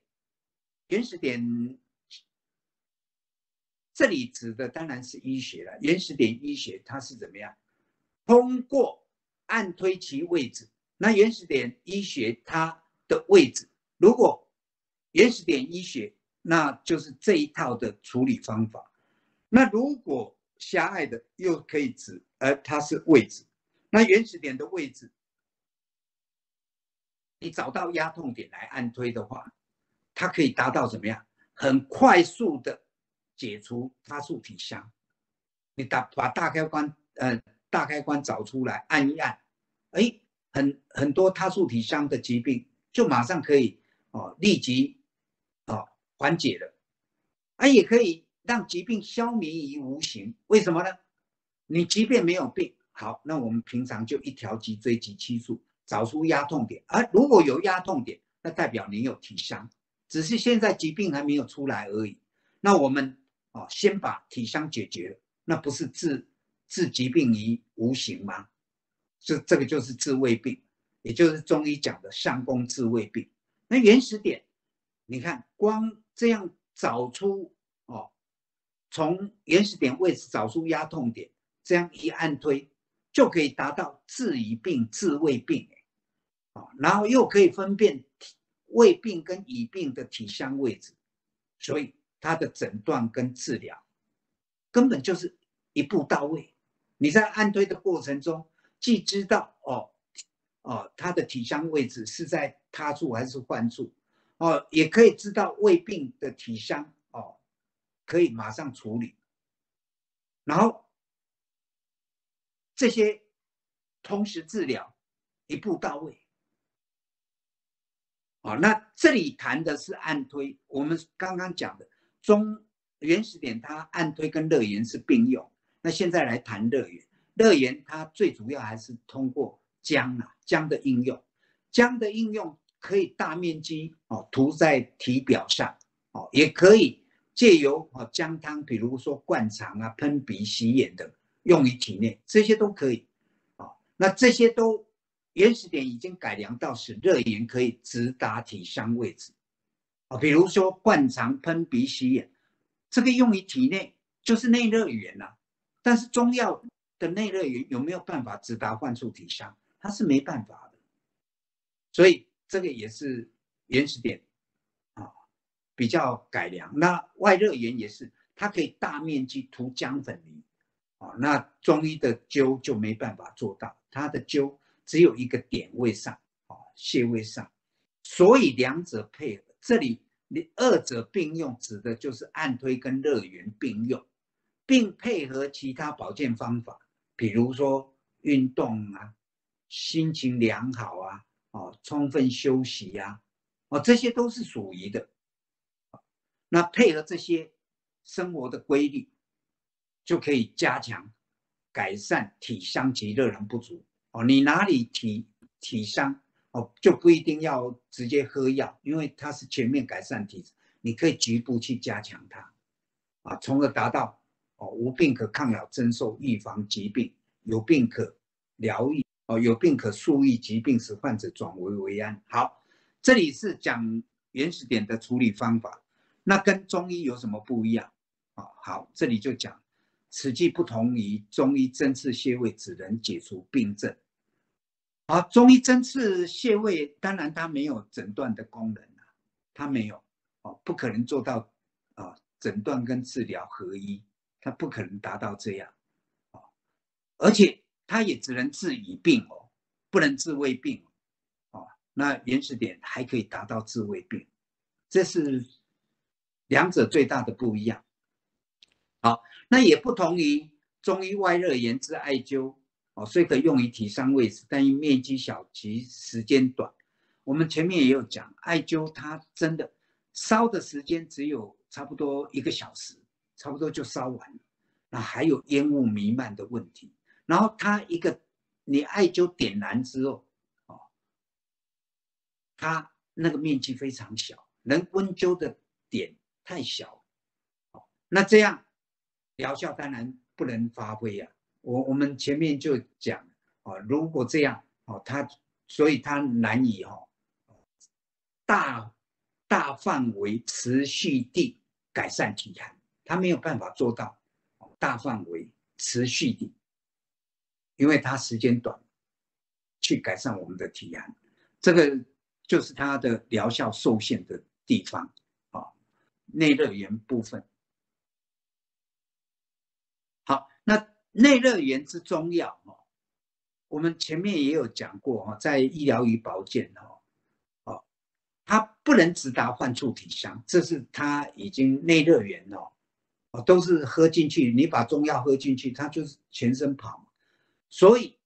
原始点这里指的当然是医学了。原始点医学它是怎么样？通过按推其位置，那原始点医学它的位置，如果原始点医学，那就是这一套的处理方法。那如果狭隘的又可以指，而它是位置，那原始点的位置，你找到压痛点来按推的话，它可以达到怎么样？很快速的解除他素体香。你打把大开关，呃。大开关找出来，按一按，哎，很很多他素体香的疾病就马上可以哦，立即哦缓解了，啊，也可以让疾病消弭于无形。为什么呢？你即便没有病，好，那我们平常就一条脊椎及七术，找出压痛点。而如果有压痛点，那代表你有体香，只是现在疾病还没有出来而已。那我们哦，先把体香解决了，那不是治。治疾病于无形吗？这这个就是治胃病，也就是中医讲的上攻治胃病。那原始点，你看光这样找出哦，从原始点位置找出压痛点，这样一按推，就可以达到治已病、治胃病啊，然后又可以分辨体胃病跟乙病的体相位置，所以它的诊断跟治疗根本就是一步到位。你在按推的过程中，既知道哦哦，他的体香位置是在他处还是患处，哦，也可以知道胃病的体香，哦，可以马上处理。然后这些同时治疗，一步到位。好，那这里谈的是按推，我们刚刚讲的中原始点，它按推跟热源是并用。那现在来谈热源，热源它最主要还是通过。姜啊，姜的应用，姜的应用可以大面积哦涂在体表上哦，也可以借由哦姜汤，比如说灌肠啊、喷鼻、洗眼等，用于体内，这些都可以哦。那这些都原始点已经改良到使热源可以直达体伤位置啊，比如说灌肠、喷鼻、洗眼，这个用于体内就是内热源呐。但是中药的内热源有没有办法直达患处体香？它是没办法的，所以这个也是原始点啊，比较改良。那外热源也是，它可以大面积涂姜粉泥啊，那中医的灸就没办法做到，它的灸只有一个点位上啊，穴位上，所以两者配合，这里你二者并用，指的就是按推跟热源并用，并配合其他保健方法，比如说运动啊。心情良好啊，哦，充分休息呀，哦，这些都是属于的。那配合这些生活的规律，就可以加强、改善体香及热能不足。哦，你哪里体体伤，哦，就不一定要直接喝药，因为它是全面改善体质，你可以局部去加强它，啊，从而达到哦无病可抗老增寿，预防疾病；有病可疗愈。哦，有病可速愈疾病，使患者转危为安。好，这里是讲原始点的处理方法，那跟中医有什么不一样？啊，好，这里就讲此剂不同于中医针刺穴位，只能解除病症。好，中医针刺穴位，当然它没有诊断的功能啊，它没有哦，不可能做到啊，诊断跟治疗合一，它不可能达到这样啊，而且。它也只能治已病哦，不能治未病哦。那原始点还可以达到治未病，这是两者最大的不一样。好，那也不同于中医外热炎之艾灸哦，虽可用于提升位置，但因面积小及时间短。我们前面也有讲，艾灸它真的烧的时间只有差不多一个小时，差不多就烧完了。那还有烟雾弥漫的问题。然后它一个，你艾灸点燃之后，哦，它那个面积非常小，能温灸的点太小，哦，那这样疗效当然不能发挥呀。我我们前面就讲，哦，如果这样，哦，他所以他难以哦，大大范围持续地改善体寒，他没有办法做到大范围持续地。因为他时间短，去改善我们的体寒，这个就是它的疗效受限的地方啊。内热源部分，好，那内热源之中药哦，我们前面也有讲过哈，在医疗与保健哦，哦，它不能直达患处体香，这是它已经内热源哦，哦，都是喝进去，你把中药喝进去，它就是全身跑。所以，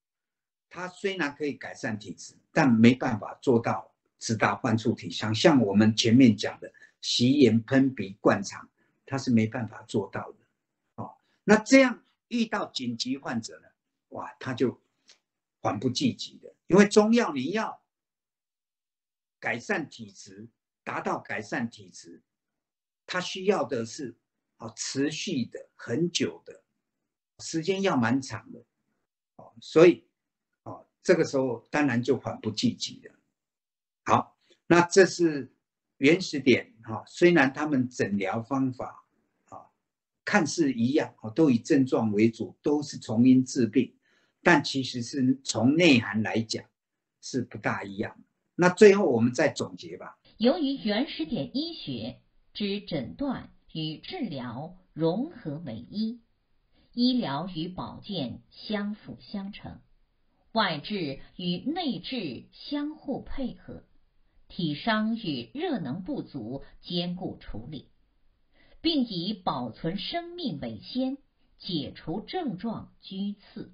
它虽然可以改善体质，但没办法做到直达患处体香。像我们前面讲的洗眼、喷鼻、灌肠，它是没办法做到的。哦，那这样遇到紧急患者呢？哇，他就缓不济急的。因为中药你要改善体质，达到改善体质，他需要的是哦持续的、很久的时间，要蛮长的。哦，所以，哦，这个时候当然就缓不济急了。好，那这是原始点哈。虽然他们诊疗方法看似一样，哦，都以症状为主，都是从因治病，但其实是从内涵来讲是不大一样。那最后我们再总结吧。
由于原始点医学之诊断与治疗融合为一。医疗与保健相辅相成，外治与内治相互配合，体伤与热能不足兼顾处理，并以保存生命为先，解除症状居次，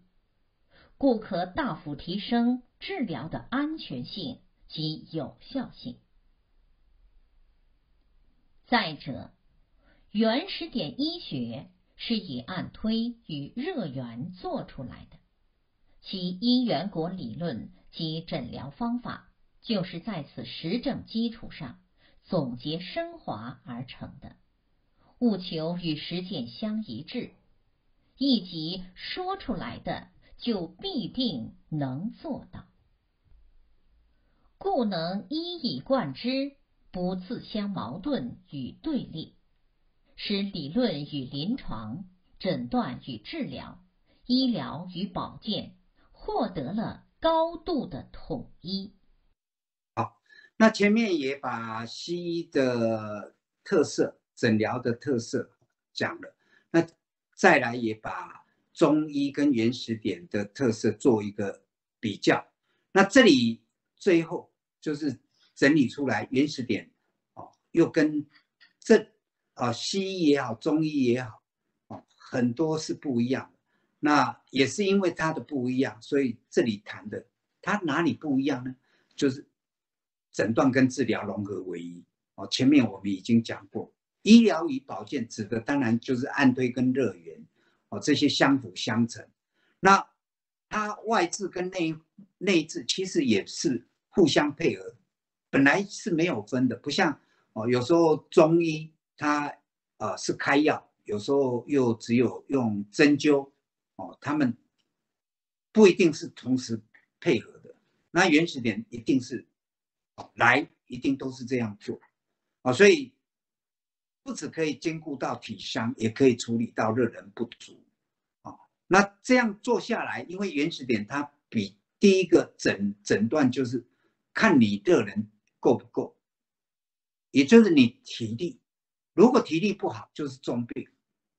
故可大幅提升治疗的安全性及有效性。再者，原始点医学是以按推与热源做出来的，其因缘国理论及诊疗方法就是在此实证基础上总结升华而成的，务求与实践相一致，一即说出来的就必定能做到，故能一以贯之。不自相矛盾与对立，使理论与临床、诊断与治疗、医疗与保健获得了高度的统一。
好，那前面也把西医的特色、诊疗的特色讲了，那再来也把中医跟原始点的特色做一个比较。那这里最后就是。整理出来原始点，哦，又跟这啊西医也好，中医也好，哦，很多是不一样的。那也是因为它的不一样，所以这里谈的它哪里不一样呢？就是诊断跟治疗融合为一。哦，前面我们已经讲过，医疗与保健指的当然就是按推跟热源，哦，这些相辅相成。那它外治跟内内治其实也是互相配合。本来是没有分的，不像哦，有时候中医它呃是开药，有时候又只有用针灸，哦，他们不一定是同时配合的。那原始点一定是来，一定都是这样做，啊，所以不止可以兼顾到体伤，也可以处理到热能不足，啊，那这样做下来，因为原始点它比第一个诊诊断就是看你热能。够不够？也就是你体力，如果体力不好，就是重病。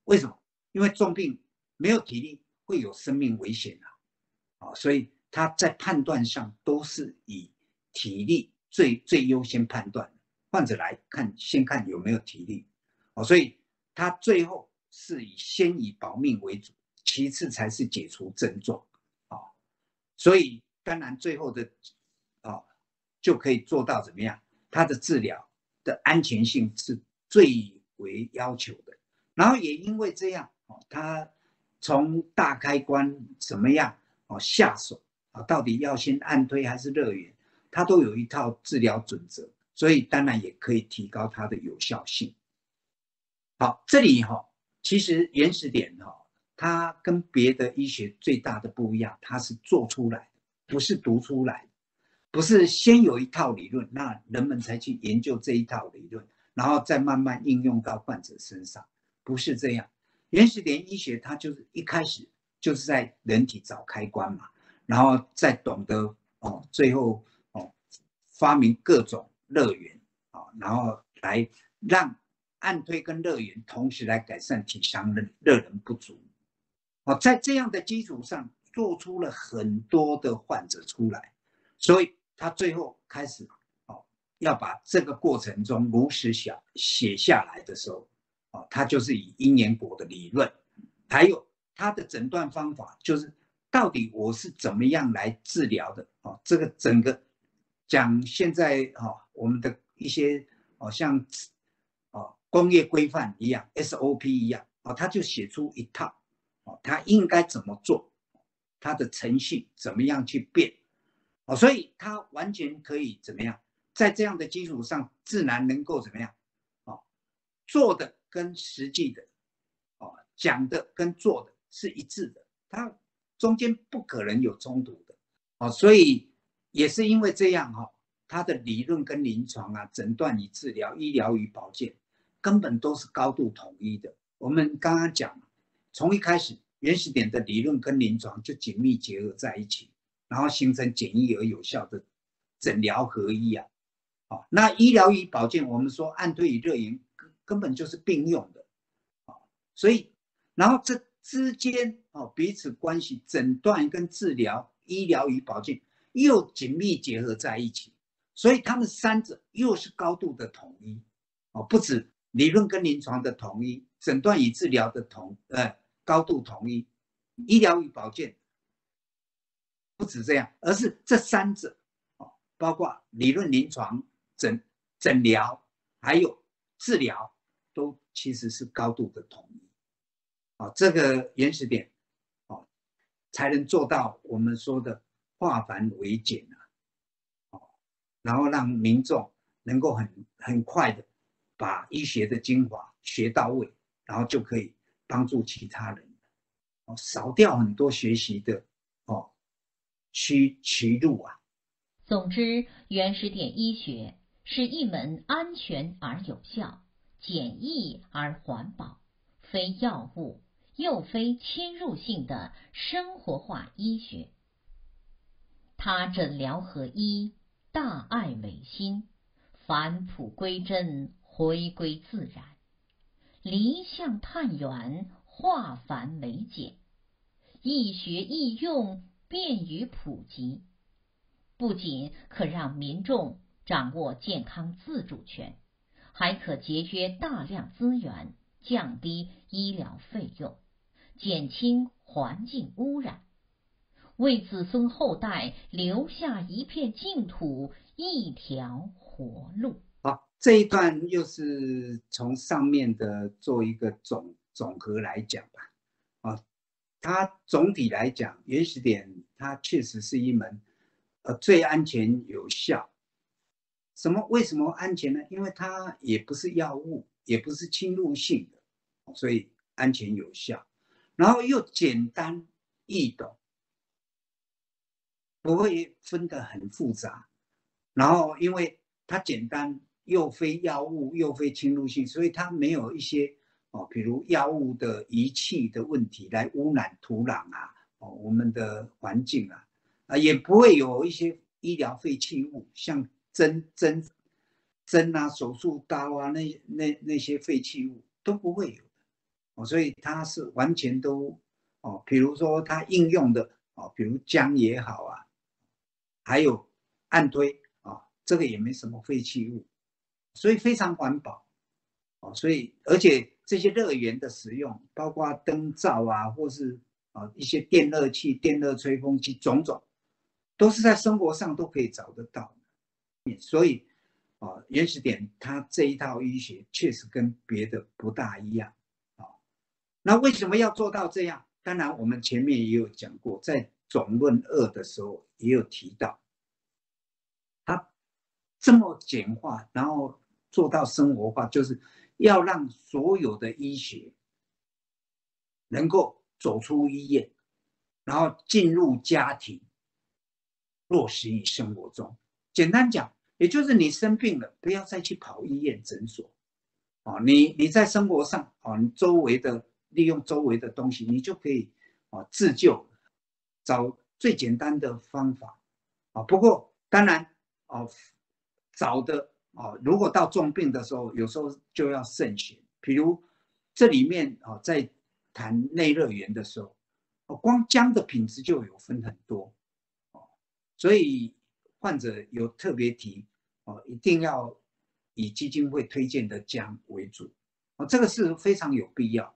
为什么？因为重病没有体力会有生命危险啊！啊，所以他在判断上都是以体力最最优先判断。患者来看，先看有没有体力。哦，所以他最后是以先以保命为主，其次才是解除症状。啊，所以当然最后的啊。就可以做到怎么样？它的治疗的安全性是最为要求的。然后也因为这样，哦，它从大开关怎么样哦下手啊？到底要先按推还是热源？它都有一套治疗准则，所以当然也可以提高它的有效性。好，这里哈，其实原始点哈，它跟别的医学最大的不一样，它是做出来的，不是读出来。不是先有一套理论，那人们才去研究这一套理论，然后再慢慢应用到患者身上，不是这样。原始点医学它就是一开始就是在人体找开关嘛，然后再懂得哦，最后哦发明各种乐园啊，然后来让按推跟热源同时来改善体伤的热能不足。哦，在这样的基础上做出了很多的患者出来，所以。他最后开始哦，要把这个过程中如实写写下来的时候，哦，他就是以因缘果的理论，还有他的诊断方法，就是到底我是怎么样来治疗的哦，这个整个讲现在哈，我们的一些哦像工业规范一样，SOP 一样哦，他就写出一套哦，他应该怎么做，他的程序怎么样去变。哦，所以他完全可以怎么样，在这样的基础上，自然能够怎么样，哦，做的跟实际的，哦，讲的跟做的是一致的，它中间不可能有冲突的，哦，所以也是因为这样哈，他的理论跟临床啊，诊断与治疗、医疗与保健，根本都是高度统一的。我们刚刚讲，从一开始原始点的理论跟临床就紧密结合在一起。然后形成简易而有效的诊疗合一啊，好，那医疗与保健，我们说按推与热源根根本就是并用的，啊，所以然后这之间哦彼此关系，诊断跟治疗、医疗与保健又紧密结合在一起，所以他们三者又是高度的统一，哦，不止理论跟临床的统一，诊断与治疗的统，呃，高度统一，医疗与保健不止这样，而是这三者，哦，包括理论、临床、诊诊疗，还有治疗，都其实是高度的统一，啊，这个原始点。哦才能做到我们说的化繁为简啊，哦，然后让民众能够很很快的把医学的精华学到位，然后就可以帮助其他人，哦，少掉很多学习的哦曲曲路啊。
总之，原始点医学是一门安全而有效、简易而环保、非药物。又非侵入性的生活化医学，它诊疗合一，大爱为心，返璞归真，回归自然，离相探源，化繁为简，易学易用，便于普及。不仅可让民众掌握健康自主权，还可节约大量资源，降低医疗费用。减轻环境污染，为子孙后代留下一片净土，一条活路。
这一段又是从上面的做一个总总和来讲吧。啊，它总体来讲，原始点它确实是一门呃最安全有效。什么？为什么安全呢？因为它也不是药物，也不是侵入性的，所以安全有效。然后又简单易懂，不会分得很复杂。然后因为它简单，又非药物，又非侵入性，所以它没有一些哦，比如药物的仪器的问题来污染土壤啊，哦，我们的环境啊，啊，也不会有一些医疗废弃物，像针针针啊、手术刀啊，那那那些废弃物都不会有。哦，所以它是完全都哦，比如说它应用的哦，比如姜也好啊，还有按推啊，这个也没什么废弃物，所以非常环保哦。所以而且这些热源的使用，包括灯罩啊，或是啊一些电热器、电热吹风机，种种都是在生活上都可以找得到。所以啊，原始点它这一套医学确实跟别的不大一样。那为什么要做到这样？当然，我们前面也有讲过，在总论二的时候也有提到，它这么简化，然后做到生活化，就是要让所有的医学能够走出医院，然后进入家庭，落实于生活中。简单讲，也就是你生病了，不要再去跑医院诊所，啊，你你在生活上啊，你周围的。利用周围的东西，你就可以啊自救，找最简单的方法啊。不过当然啊，找的哦，如果到重病的时候，有时候就要慎选。比如这里面啊，在谈内热源的时候，哦，光姜的品质就有分很多哦，所以患者有特别提哦，一定要以基金会推荐的姜为主哦，这个是非常有必要。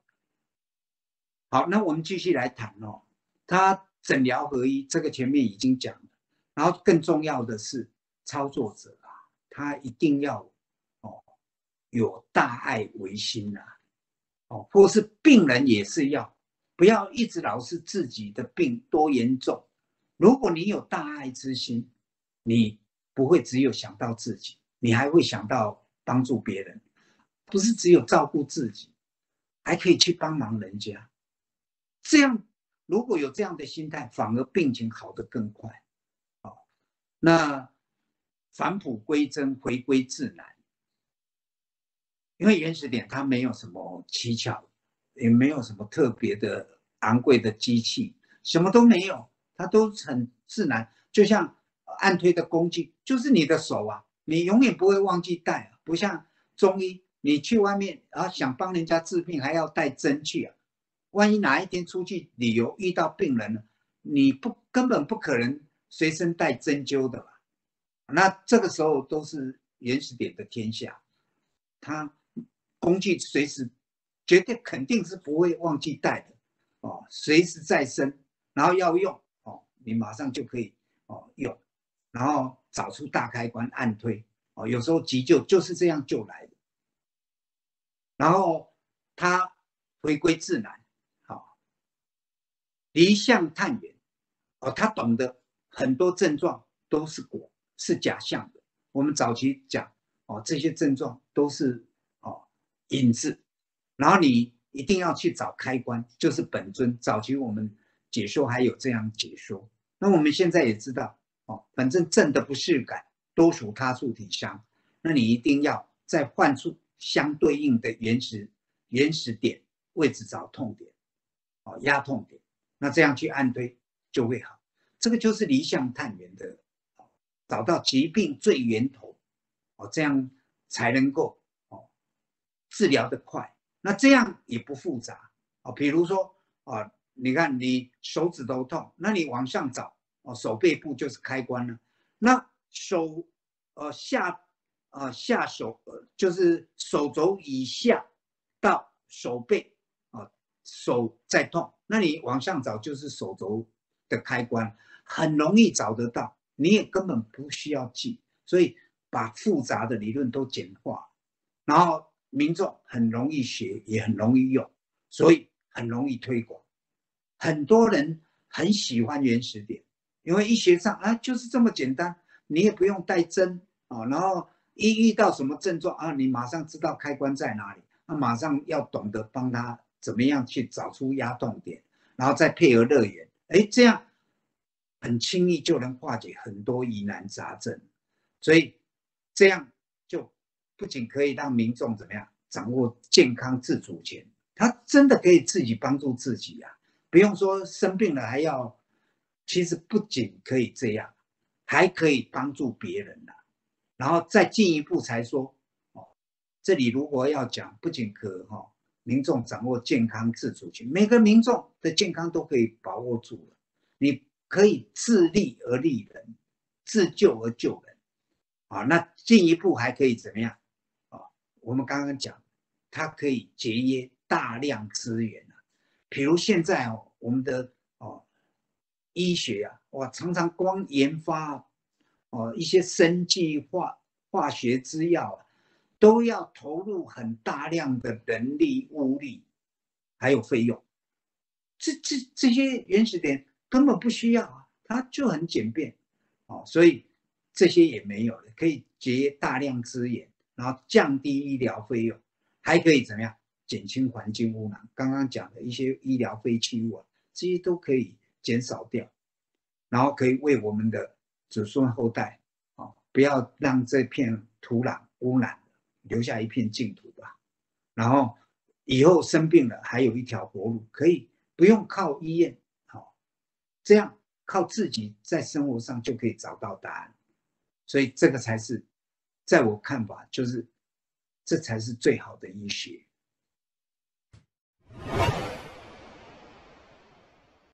好，那我们继续来谈哦。他诊疗合一，这个前面已经讲了。然后更重要的是，操作者，他一定要哦有大爱为心呐，哦，或是病人也是要，不要一直老是自己的病多严重。如果你有大爱之心，你不会只有想到自己，你还会想到帮助别人，不是只有照顾自己，还可以去帮忙人家。这样，如果有这样的心态，反而病情好得更快。哦，那返璞归真，回归自然。因为原始点它没有什么蹊跷，也没有什么特别的昂贵的机器，什么都没有，它都很自然。就像按推的工具，就是你的手啊，你永远不会忘记带。不像中医，你去外面啊，想帮人家治病，还要带针去啊。万一哪一天出去旅游遇到病人了，你不根本不可能随身带针灸的吧？那这个时候都是原始点的天下，他工具随时绝对肯定是不会忘记带的哦，随时在身，然后要用哦，你马上就可以哦用，然后找出大开关按推哦，有时候急救就是这样救来的，然后他回归自然，好，离相探源哦，他懂得很多症状都是果。是假象的。我们早期讲哦，这些症状都是哦影子，然后你一定要去找开关，就是本尊。早期我们解说还有这样解说。那我们现在也知道哦，反正正的不适感多属他处体相，那你一定要在患处相对应的原始原始点位置找痛点，哦压痛点，那这样去按推就会好。这个就是离相探源的。找到疾病最源头，哦，这样才能够哦治疗的快。那这样也不复杂哦。比如说啊，你看你手指头痛，那你往上找哦，手背部就是开关了。那手呃下呃下手呃就是手肘以下到手背啊，手在痛，那你往上找就是手肘的开关，很容易找得到。你也根本不需要记，所以把复杂的理论都简化，然后民众很容易学，也很容易用，所以很容易推广。很多人很喜欢原始点，因为医学上啊就是这么简单，你也不用带针啊，然后一遇到什么症状啊，你马上知道开关在哪里，那马上要懂得帮他怎么样去找出压痛点，然后再配合热源，哎，这样。很轻易就能化解很多疑难杂症，所以这样就不仅可以让民众怎么样掌握健康自主权，他真的可以自己帮助自己啊，不用说生病了还要，其实不仅可以这样，还可以帮助别人呐，然后再进一步才说哦，这里如果要讲，不仅可哈民众掌握健康自主权，每个民众的健康都可以把握住了，你。可以自立而立人，自救而救人，啊，那进一步还可以怎么样？啊，我们刚刚讲，它可以节约大量资源啊。比如现在哦，我们的哦医学啊，哇，常常光研发哦一些生技化化学制药啊，都要投入很大量的人力物力，还有费用。这这这些原始点。根本不需要啊，它就很简便，哦，所以这些也没有了，可以节约大量资源，然后降低医疗费用，还可以怎么样减轻环境污染？刚刚讲的一些医疗废弃物啊，这些都可以减少掉，然后可以为我们的子孙后代，啊，不要让这片土壤污染，留下一片净土吧。然后以后生病了，还有一条活路，可以不用靠医院。这样靠自己在生活上就可以找到答案。所以这个才是在我看法就是这才是最好的医学。